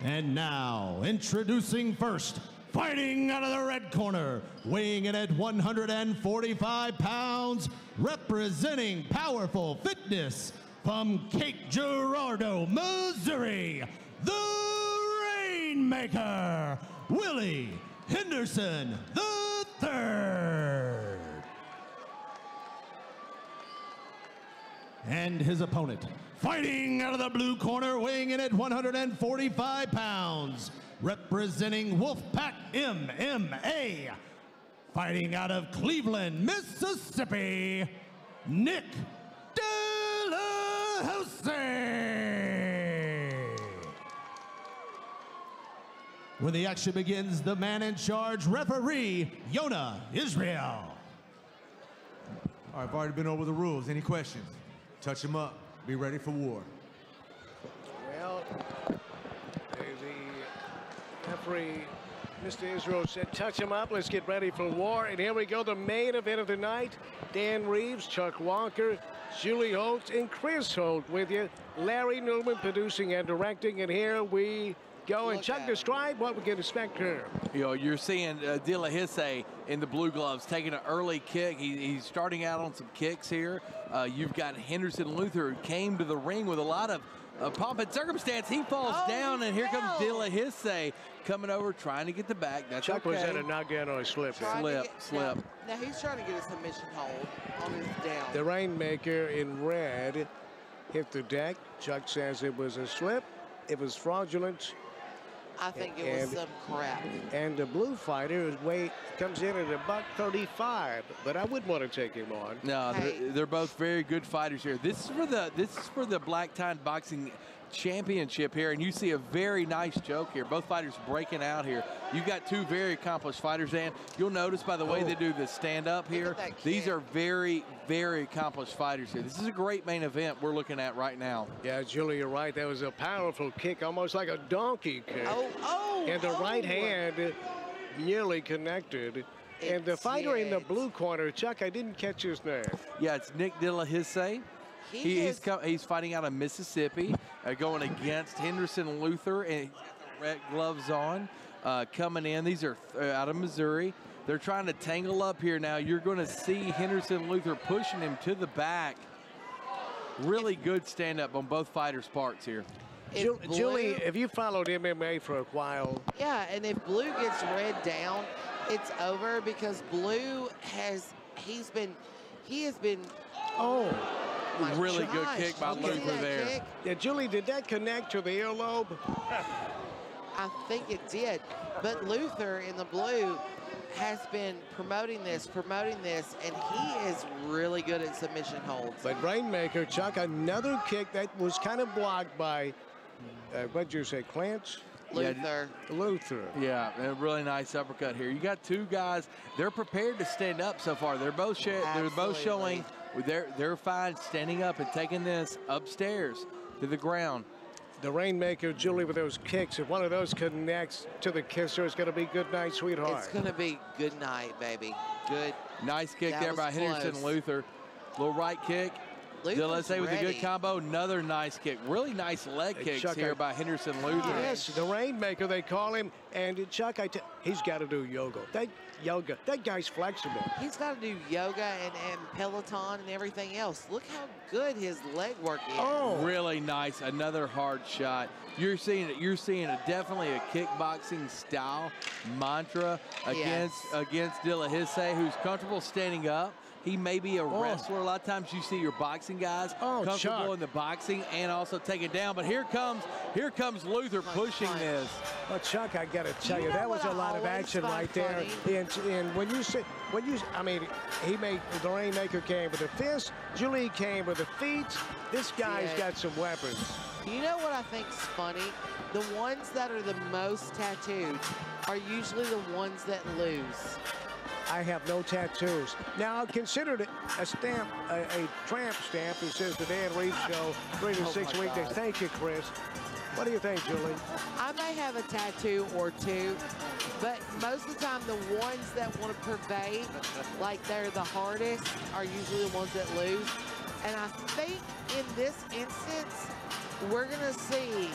And now, introducing first, fighting out of the red corner, weighing in at 145 pounds, representing Powerful Fitness from Cape Girardeau, Missouri, the Rainmaker, Willie Henderson the third. and his opponent. Fighting out of the blue corner, weighing in at 145 pounds, representing Wolfpack MMA. Fighting out of Cleveland, Mississippi, Nick Delahousie. When the action begins, the man in charge, referee Yona Israel. All right, I've already been over the rules. Any questions? Touch him up. Be ready for war. Well, the referee, Mr. Israel, said, touch him up. Let's get ready for war. And here we go, the main event of the night. Dan Reeves, Chuck Walker, Julie Holtz, and Chris Holt with you. Larry Newman producing and directing. And here we go. And Chuck, describe what we can expect here. You know, you're seeing uh, Dilla Hisse in the blue gloves taking an early kick. He, he's starting out on some kicks here. Uh, you've got Henderson Luther who came to the ring with a lot of uh, pomp and circumstance. He falls Oh, down, and here comes Dilla Hisse coming over, trying to get the back. That's Chuck okay. was at a knockdown or a slip. Trying Slip, get- slip. Now, now he's trying to get a submission hold on his down. The Rainmaker in red hit the deck. Chuck says it was a slip. It was fraudulent. I think it was some crap. And the blue fighter is weight comes in at a buck 35, but I wouldn't want to take him on. No, they're, they're both very good fighters here. This is for the this is for the Black Tie Boxing Championship here, and you see a very nice joke here. Both fighters breaking out here. You've got two very accomplished fighters, and you'll notice by the way Oh. they do the stand up here, these are very very accomplished fighters here. This is a great main event we're looking at right now. Yeah, Julie, you're right. That was a powerful kick, almost like a donkey kick. Oh, oh, And the oh. right hand nearly connected. and the fighter in the blue corner, Chuck, I didn't catch his name. Yeah, it's Nick Dillahisse. He He, he's, is- co- he's fighting out of Mississippi, uh, going against Henderson Luther, and he's got red gloves on, uh, coming in. These are uh, out of Missouri. They're trying to tangle up here now. You're going to see Henderson Luther pushing him to the back. Really good stand up on both fighters' parts here. Ju- Julie, have you followed MMA for a while? Yeah, and if Blue gets red down, it's over because Blue has he's been he has been oh my Really good gosh, kick by did you Luther there. kick? Yeah, Julie, did that connect to the earlobe? I think it did. But Luther in the blue has been promoting this, promoting this, and he is really good at submission holds. But Rainmaker, Chuck, another kick that was kind of blocked by, uh, what'd you say, Clance? Luther. Luther. Yeah, a really nice uppercut here. You got two guys. They're prepared to stand up so far. They're both sh- they're both showing they're they're fine standing up and taking this upstairs to the ground. The Rainmaker, Julie, with those kicks, if one of those connects to the kisser, it's going to be good night, sweetheart. It's going to be good night, baby. Good. Nice kick That there was by Henderson. Luther. Little right kick. Luther's Dillasay with a good combo. Another nice kick. Really nice leg Hey, kicks Chuck, here I- by Henderson Luther. Yes, the Rainmaker, they call him. And Chuck, I t- he's got to do yoga. That yoga, that guy's flexible. He's got to do yoga and, and Peloton and everything else. Look how good his leg work is. Oh. Really nice. Another hard shot. You're seeing it. You're seeing a, definitely a kickboxing style mantra against against Dilahise, who's comfortable standing up. He may be a Oh. wrestler. A lot of times you see your boxing guys Oh, comfortable Chuck. in the boxing and also take it down. But here comes here comes Luther pushing this. Well, Chuck, I got to tell You you, know that was what a I lot of action find right there. And, and when you say, when you, I mean, he made the Rainmaker came with a fist. Julie came with the feet. This guy's Yeah. got some weapons. You know what I think's funny? The ones that are the most tattooed are usually the ones that lose. I have no tattoos. Now, I considered it a stamp, a, a tramp stamp that says the Dan Reeves Show, three to Oh, six my weekdays. God. Thank you, Chris. What do you think, Julie? I may have a tattoo or two, but most of the time the ones that want to pervade, like they're the hardest, are usually the ones that lose. And I think in this instance, we're gonna see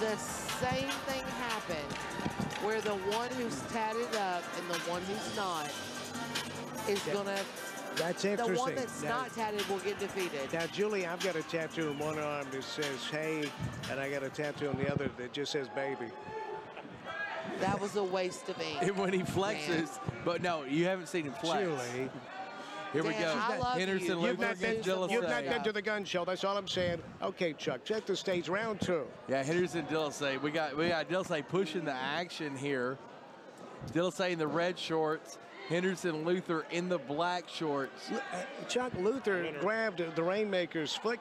the same thing happen, where the one who's tatted up and the one who's not is Yeah. gonna. That's interesting. The one that's Now- not tatted will get defeated. Now, Julie, I've got a tattoo on one arm that says "Hey," and I got a tattoo on the other that just says "Baby." That was a waste of ink. when he flexes, but no, you haven't seen him flex. Julie. Here we go. I love Henderson you. Luther You've not, been, you've not Dillasay. been to the gun show. That's all I'm saying. Okay, Chuck, check the stage. Round two. Yeah, Henderson Dillasay. We got we got Dillasay pushing the action here. Dillasay in the red shorts. Henderson Luther in the black shorts. L- uh, Chuck Luther grabbed the Rainmaker's foot.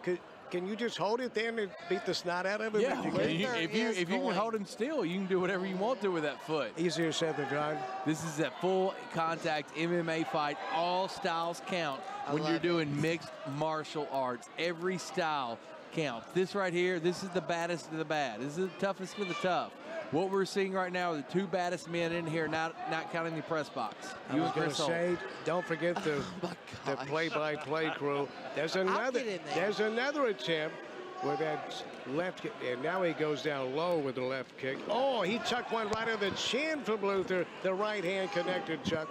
Can you just hold it there and beat the snot out of it? Yeah, If you if you if you can hold him still, you can do whatever you want to with that foot. Easier said than done. This is a full contact MMA fight. All styles count when you're it. doing mixed martial arts. Every style counts. This right here, this is the baddest of the bad. This is the toughest of the tough. What we're seeing right now are the two baddest men in here, not not counting the press box. I You was going to say, don't forget the, Oh the play-by-play crew. There's another. there. There's another attempt with that left kick, and now he goes down low with the left kick. Oh, he chucked one right on the chin from Luther. The right hand connected, Chuck.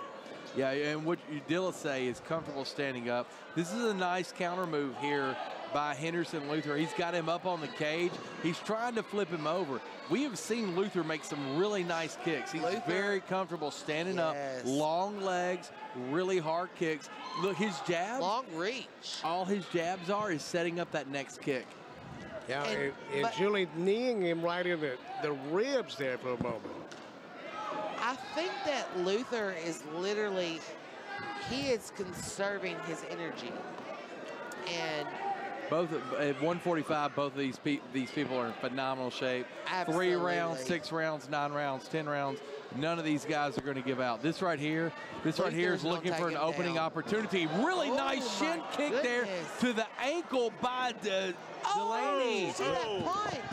Yeah, and what Dillasay is comfortable standing up. This is a nice counter move here by Henderson Luther. He's got him up on the cage. He's trying to flip him over. We have seen Luther make some really nice kicks. He's Luther- very comfortable standing Yes. up, long legs, really hard kicks. Look, his jabs, Long reach. all his jabs are is setting up that next kick. Yeah, And- and, and Julie kneeing him right in the, the ribs there for a moment. I think that Luther is literally, he is conserving his energy. And Both at 145, both of these pe- these people are in phenomenal shape. Three rounds, six rounds, nine rounds, ten rounds. None of these guys are going to give out. This right here, this right here is looking for an opening down. opportunity. Really Oh nice shin kick there to the ankle by De- Delaney. Oh, see that oh. punch?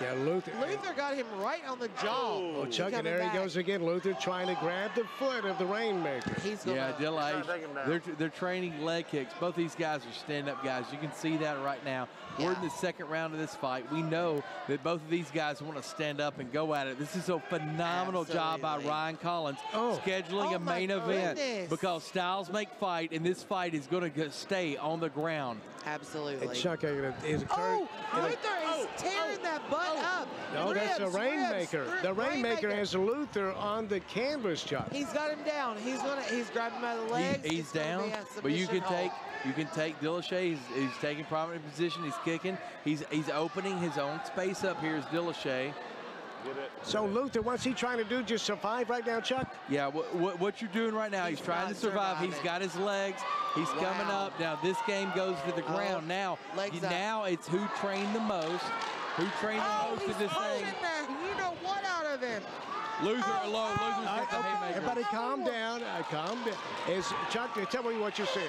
Yeah, Luther. Luther got him right on the jaw. Oh, oh Chuck, and there back. he goes again. Luther trying to grab the foot of the Rainmaker. He's gonna, Yeah, Delay. Trying to take him down. They're, they're training leg kicks. Both these guys are stand-up guys. You can see that right now. We're in the second round of this fight. We know that both of these guys want to stand up and go at it. This is a phenomenal job by Ryan Collins Oh. scheduling Oh a my main event goodness. because styles make fight, and this fight is going to stay on the ground. Absolutely. And Chuck, I gotta- is it Oh, Kurt- Luther is oh, tearing oh, that butt oh. up. No, that's the Rainmaker. ribs, the ri- Rainmaker has Luther on the canvas, Chuck. He's got him down. He's gonna. He's grabbing him by the He- legs. he's down, but you can submission take hold. you can take Dillashay. He's, he's taking prominent position. He's kicking. He's he's opening his own space up here. Is Dillashay. So Luther, what's he trying to do? Just survive right now, Chuck? Yeah, what, what, what you're doing right now, he's, He's trying to survive. He's got his legs. He's coming up. Now, this game goes to the Oh, ground. now, legs you- up. now it's who trained the most. Who trained the Oh, most he's in this thing? pushing the you know what out of him. Loser Oh, alone. oh, Loser's got the Okay, haymaker. everybody calm down. Uh, calm down. Is Chuck, tell me what you're seeing.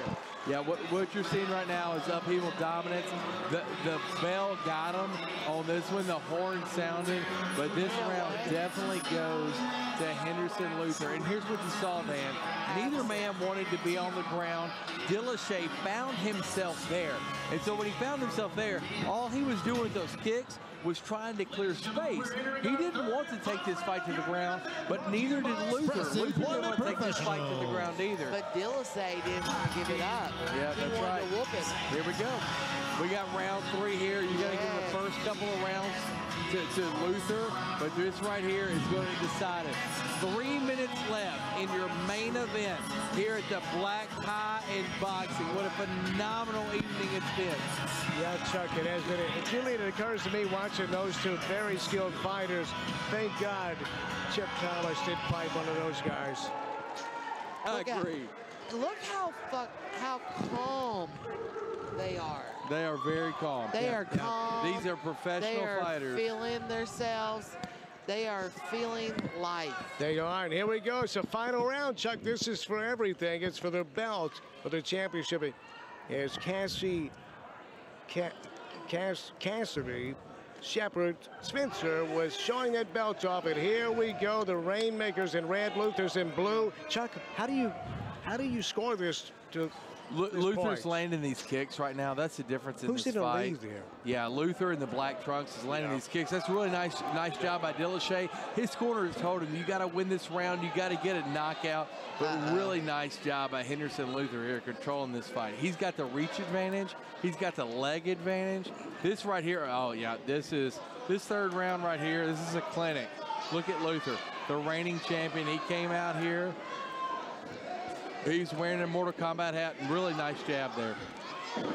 Yeah, what, what you're seeing right now is upheaval dominance. The the bell got him on this one. The horn sounded, but this round definitely goes to Henderson Luther. And here's what you saw, Dan. Neither man wanted to be on the ground. Dillashay found himself there. And so when he found himself there, all he was doing with those kicks was trying to clear space. He didn't want to take this fight to the ground, but neither did Luther. Luther didn't want to take this fight to the ground either. But Dillashay didn't want to give it up. Yeah, he that's wanted right. to whoop him. Here we go. We got round three here. You got to give the first couple of rounds to, to Luther, but this right here is going to decide it. Three minutes left in your main event here at the Black Tie in Boxing. What a phenomenal evening it's been. Yeah, Chuck, it has been. It, Julian, it occurs to me watching those two very skilled fighters. Thank God Chip Thomas did fight one of those guys. I Look at- agree. Look how fuck how calm they are. They are very calm. They Yeah. are calm. These are professional they are fighters. feeling themselves. They are feeling life. There you are, and here we go. It's the final round, Chuck. This is for everything. It's for the belt, for the championship. As Cassie, Ca- Cass, Cassidy, Shepard, Spencer was showing that belt off, and here we go. The Rainmakers in red, Luther's in blue. Chuck, how do you, how do you score this to? This Luther's landing these kicks right now. That's the difference in Who's this fight. there? Yeah, Luther in the black trunks is landing these kicks. That's a really nice, nice job by Dillashay. His corner has told him, you got to win this round. You got to get a knockout. But really nice job by Henderson Luther here controlling this fight. He's got the reach advantage. He's got the leg advantage. This right here, oh yeah, this is this third round right here. This is a clinic. Look at Luther, the reigning champion. He came out here. He's wearing a Mortal Kombat hat. and Really nice jab there.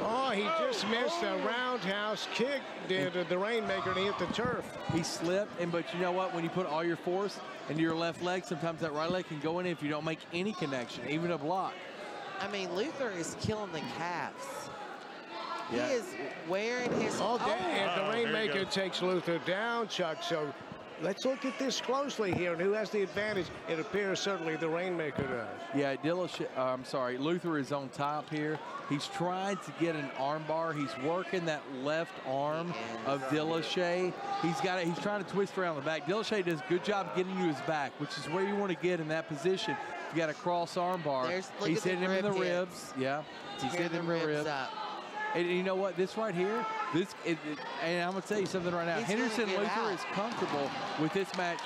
Oh, he just missed a roundhouse kick, did the Rainmaker, and he hit the turf. He slipped, and but you know what? When you put all your force into your left leg, sometimes that right leg can go in if you don't make any connection, even a block. I mean, Luther is killing the calves. Yeah. He is wearing his. Oh, oh. da- and the Rainmaker takes Luther down, Chuck. So let's look at this closely here. And who has the advantage? It appears certainly the Rainmaker does. Yeah, Dillashay, uh, I'm sorry, Luther is on top here. He's trying to get an armbar. He's working that left arm of Dillashay. He's got it. He's trying to twist around the back. Dillashay does a good job getting to his back, which is where you want to get in that position. You got a cross armbar. There's- look He's hitting him in the rib ribs. Yeah, he's hitting him in the ribs ribs. Up. And you know what? This right here, this, it, it- and I'm gonna tell you something right now. He's Henderson get Luther out. is comfortable with this match.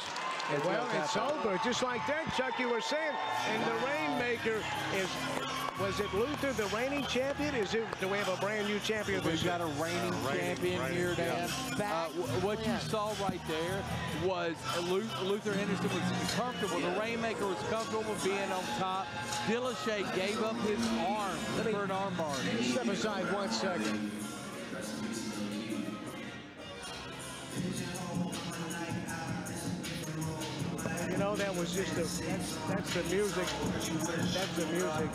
as Well, well. it's over, just like that, Chuck. You were saying, and the Rainmaker is. Was it Luther, the reigning champion? Is it? Do we have a brand new champion? We've got a year? reigning champion here, Dan. Uh, what you saw right there was uh, Luther Henderson was comfortable. The Rainmaker was comfortable being on top. Dillashay gave up his arm for an armbar. Step aside one second. Know, that was just a, that's, that's the music, that's the music.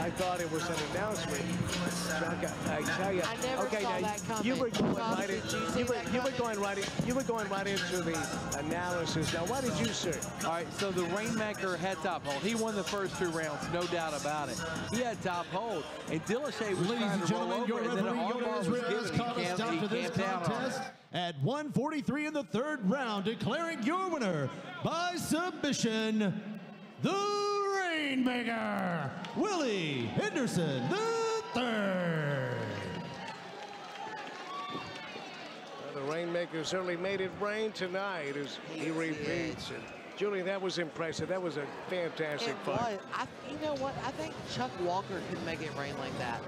I thought it was an announcement. Chuck, I, I tell you. I never okay, saw now, that coming. You were going Bob, right in, you you were, you were going right in, you were going right into the analysis. Now, what did you say? All right, so the Rainmaker had top hold. He won the first two rounds, no doubt about it. He had top hold, and Dillashay was Ladies trying and to roll over, your and then an referee, Yoda armbar was Israel, has given. called He a camped, he to this camped out on him. Contest at 143 in the third round, declaring your winner by submission, the Rainmaker, Willie Henderson the third. Well, the Rainmaker certainly made it rain tonight as he repeats. And Julie, that was impressive. That was a fantastic It fight. was. I, you know what? I think Chuck Walker could make it rain like that.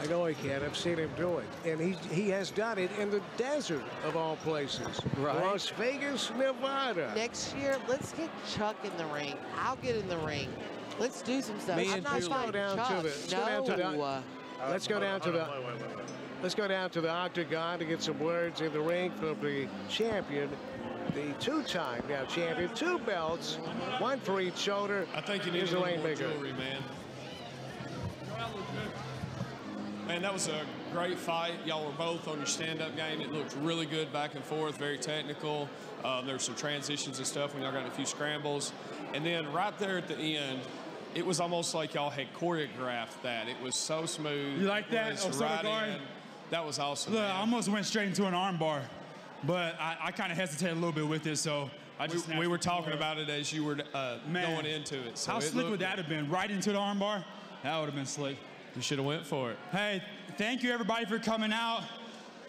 I know he can. I've seen him do it. And he, he has done it in the desert of all places. Right. Las Vegas, Nevada. Next year, let's get Chuck in the ring. I'll get in the ring. Let's do some stuff. Me I'm and not Julie. fighting Let's go down Chuck. to the- let's go down to the- uh, Let's go down to the let's go down to the octagon to get some words in the ring from the champion, the two-time now champion, two belts, one for each shoulder. I think you need Here's a the little more jewelry, man. Man, that was a great fight. Y'all were both on your stand-up game. It looked really good back and forth, very technical. Uh, there were some transitions and stuff when y'all got a few scrambles. And then right there at the end, it was almost like y'all had choreographed that. It was so smooth. You like that, Osada right in. That was awesome. Look, man. I almost went straight into an armbar, but I, I kind of hesitated a little bit with it. So I just we snapped were talking about it as you were uh, Man, going into it. So how it slick would that have been? Right into the armbar? That would have been slick. You should have went for it. Hey, thank you everybody for coming out.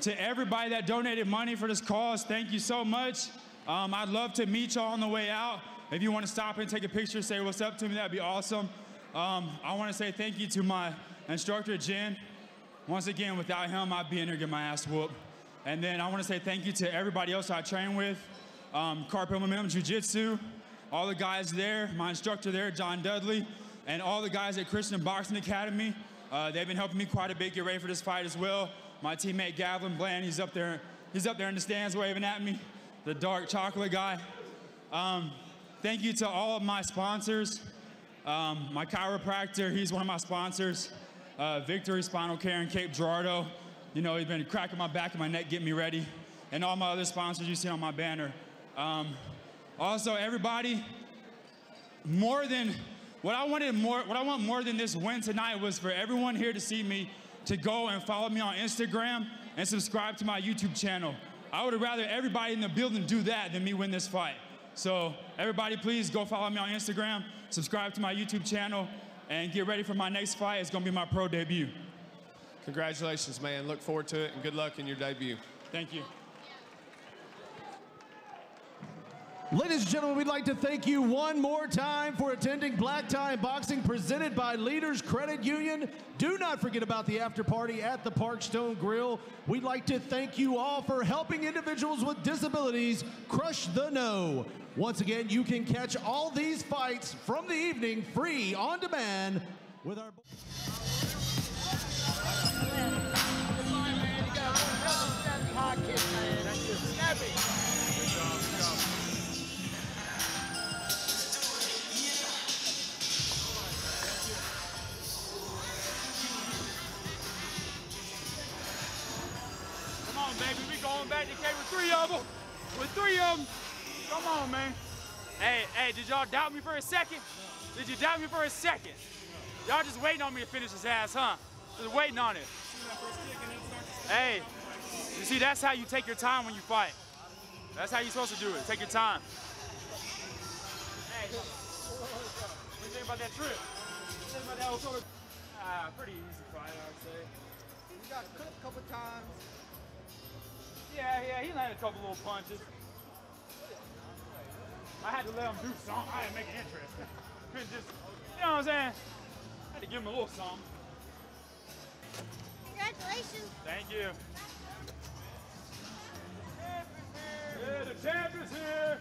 To everybody that donated money for this cause, thank you so much. Um, I'd love to meet y'all on the way out. If you want to stop and take a picture, say what's up to me, that'd be awesome. Um, I want to say thank you to my instructor, Jen. Once again, without him, I'd be in here getting my ass whooped. And then I want to say thank you to everybody else I train with, um, Carpet Momentum Jiu-Jitsu, all the guys there, my instructor there, John Dudley, and all the guys at Christian Boxing Academy. Uh, they've been helping me quite a bit get ready for this fight as well. My teammate Gavin Bland, he's up there, he's up there in the stands waving at me, the dark chocolate guy. Um, thank you to all of my sponsors. Um, my chiropractor, he's one of my sponsors. Uh, Victory Spinal Care in Cape Girardeau. You know, he's been cracking my back and my neck, getting me ready. And all my other sponsors you see on my banner. Um, also, everybody, more than what I wanted more, what I want more than this win tonight was for everyone here to see me to go and follow me on Instagram and subscribe to my YouTube channel. I would rather everybody in the building do that than me win this fight. So everybody, please go follow me on Instagram, subscribe to my YouTube channel, and get ready for my next fight. It's gonna be my pro debut. Congratulations, man. Look forward to it and good luck in your debut. Thank you. Ladies and gentlemen, we'd like to thank you one more time for attending Black Tie Boxing presented by Leaders Credit Union. Do not forget about the after party at the Parkstone Grill. We'd like to thank you all for helping individuals with disabilities crush the no. Once again, you can catch all these fights from the evening free on demand with our. Back with three of them. With three of them. Come on, man. Hey, hey, did y'all doubt me for a second? Did you doubt me for a second? Y'all just waiting on me to finish his ass, huh? Just waiting on it. Hey, you see, that's how you take your time when you fight. That's how you're supposed to do it. Take your time. Hey, what you think about that trip? Ah, pretty easy fight, I'd say. You got cooked a couple times. Yeah, yeah, he landed a couple little punches. I had to let him do something. I had to make it interesting. Couldn't just, you know what I'm saying? I had to give him a little something. Congratulations. Thank you. Yeah, the champ is here.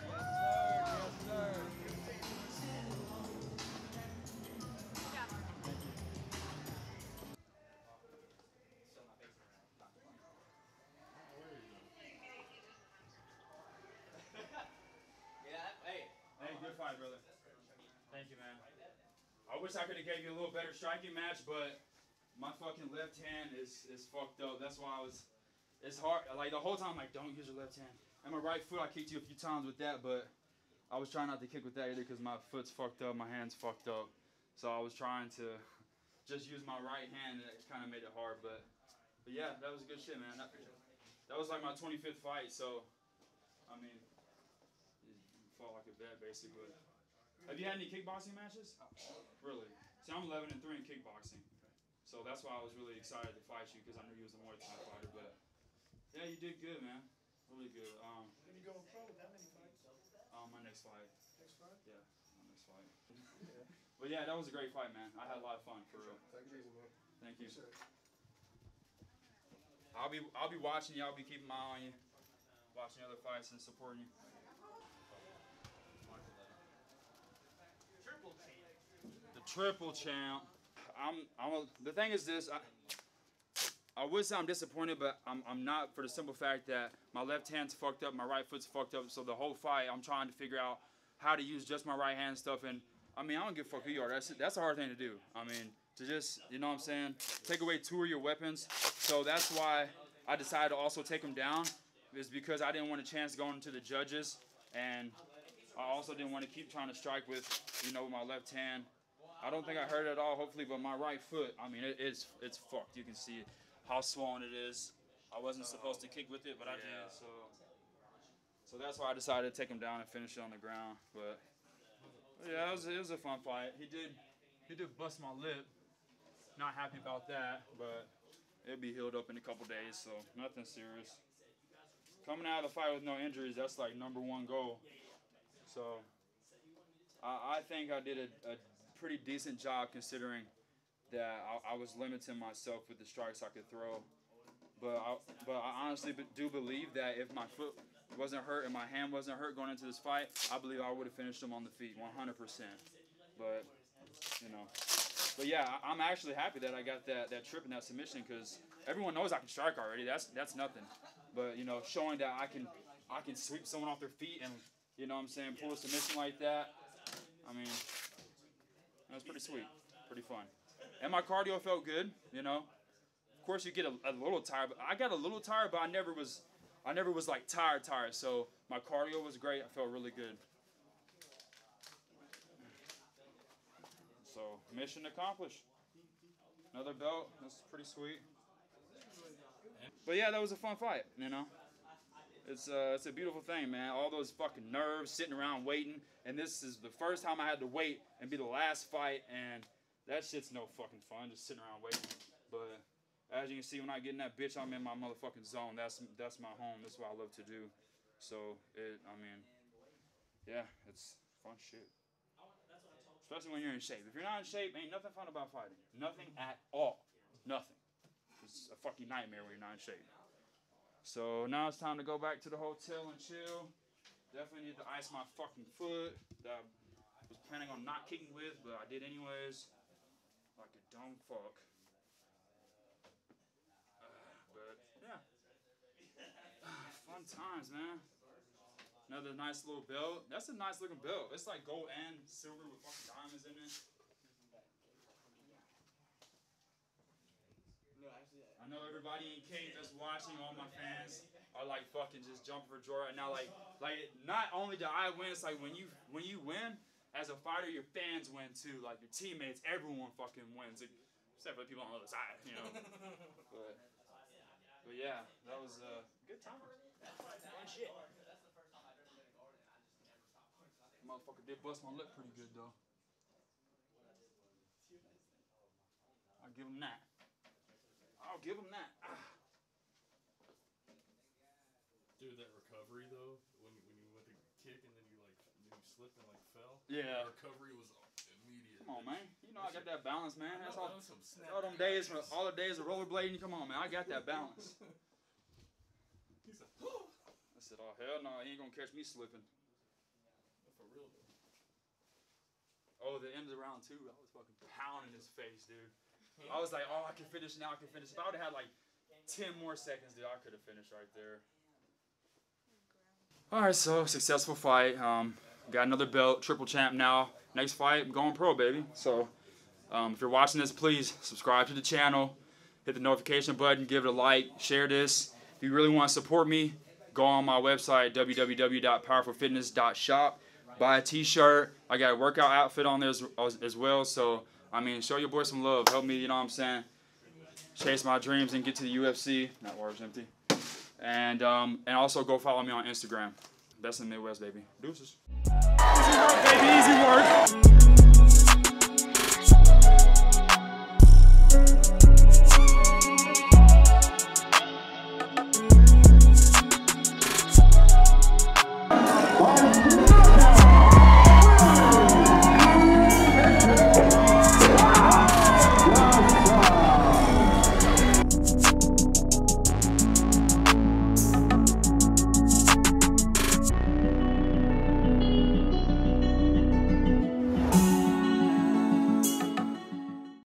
I wish I could have gave you a little better striking match, but my fucking left hand is is fucked up. That's why I was. It's hard. Like the whole time, I'm like, don't use your left hand. And my right foot, I kicked you a few times with that, but I was trying not to kick with that either because my foot's fucked up, my hand's fucked up. So I was trying to just use my right hand, and it kind of made it hard. But but yeah, that was good shit, man. That, that was like my 25th fight, so I mean, you fought like a vet basically. Have you had any kickboxing matches? Really? See, I'm 11 and 3 in kickboxing. So that's why I was really excited to fight you because I knew you was a Muay Thai fighter. But yeah, you did good, man. Really good. Um, When you go pro, that many fights? um, my next fight. Next fight? Yeah, my next fight. but yeah, that was a great fight, man. I had a lot of fun for real. Take it easy, man. Thank you. I'll be I'll be watching you. I'll be keeping my eye on you, watching other fights and supporting you. Triple champ. I'm I'm a, the thing is this. I, I would say I'm disappointed, but I'm, I'm not for the simple fact that my left hand's fucked up, my right foot's fucked up. So the whole fight, I'm trying to figure out how to use just my right hand stuff. And I mean, I don't give a fuck who you are. That's that's a hard thing to do. I mean, to just you know what I'm saying, take away two of your weapons. So that's why I decided to also take him down, is because I didn't want a chance going to the judges, and I also didn't want to keep trying to strike with you know with my left hand. I don't think I hurt it at all, hopefully, but my right foot, I mean, it, it's it's fucked. You can see how swollen it is. I wasn't supposed to kick with it, but I did. So So that's why I decided to take him down and finish it on the ground. But yeah, it was, it was a fun fight. He did he did bust my lip. Not happy about that, but it'll be healed up in a couple days, so nothing serious. Coming out of the fight with no injuries, that's like number one goal. So I, I think I did a, a pretty decent job considering that I, I was limiting myself with the strikes I could throw. But I, but I honestly do believe that if my foot wasn't hurt and my hand wasn't hurt going into this fight, I believe I would have finished him on the feet 100%. But, you know. But yeah, I'm actually happy that I got that, that trip and that submission because everyone knows I can strike already. That's that's nothing. But you know, showing that I can I can sweep someone off their feet and you know what I'm saying pull a submission like that. I mean, that was pretty sweet, pretty fun. And my cardio felt good. You know, of course you get a, a little tired, but I got a little tired, but I never was I never was like tired tired. So my cardio was great. I felt really good. So mission accomplished. Another belt. That's pretty sweet. But yeah, that was a fun fight. You know, it's uh, it's a beautiful thing, man. All those fucking nerves sitting around waiting, and this is the first time I had to wait and be the last fight, and that shit's no fucking fun. Just sitting around waiting. But as you can see, when I get in that bitch, I'm in my motherfucking zone. That's that's my home. That's what I love to do. So it, I mean, yeah, it's fun shit. Especially when you're in shape. If you're not in shape, ain't nothing fun about fighting. Nothing at all. Nothing. It's a fucking nightmare when you're not in shape. So now it's time to go back to the hotel and chill. Definitely need to ice my fucking foot that I was planning on not kicking with, but I did anyways. Like a dumb fuck. Uh, but yeah. Fun times, man. Another nice little belt. That's a nice looking belt. It's like gold and silver with fucking diamonds in it. I know everybody in K that's watching, all my fans are like fucking just jumping for joy right now. Like, like not only do I win, it's like when you when you win as a fighter, your fans win too. Like your teammates, everyone fucking wins, except for the people on the other side, you know. but, but yeah, that was a uh, good time. Fun shit. Motherfucker did bust my lip pretty good though. I'll give him that. I'll give him that. Ah. Dude, that recovery though, when when you went to kick and then you like then you slipped and like fell. Yeah. Recovery was immediate. Come on, man. You know I got that balance, man. That's all. That some snap All them days, all the days of rollerblading. Come on, man. I got that balance. He said, I said, oh hell no, he ain't gonna catch me slipping. for real though. Oh, the end of the round two, I was fucking pounding his face, dude. I was like, oh, I can finish now. I can finish. If I would have had like ten more seconds, dude, I could have finished right there. All right, so successful fight. Um, got another belt, triple champ now. Next fight, I'm going pro, baby. So, um, if you're watching this, please subscribe to the channel, hit the notification button, give it a like, share this. If you really want to support me, go on my website www.powerfulfitness.shop. Buy a T-shirt. I got a workout outfit on there as, as well. So, I mean, show your boy some love. Help me, you know what I'm saying? Chase my dreams and get to the UFC. That water's empty. And um, and also go follow me on Instagram. Best in the Midwest, baby. Deuces. Easy work, baby. Easy work.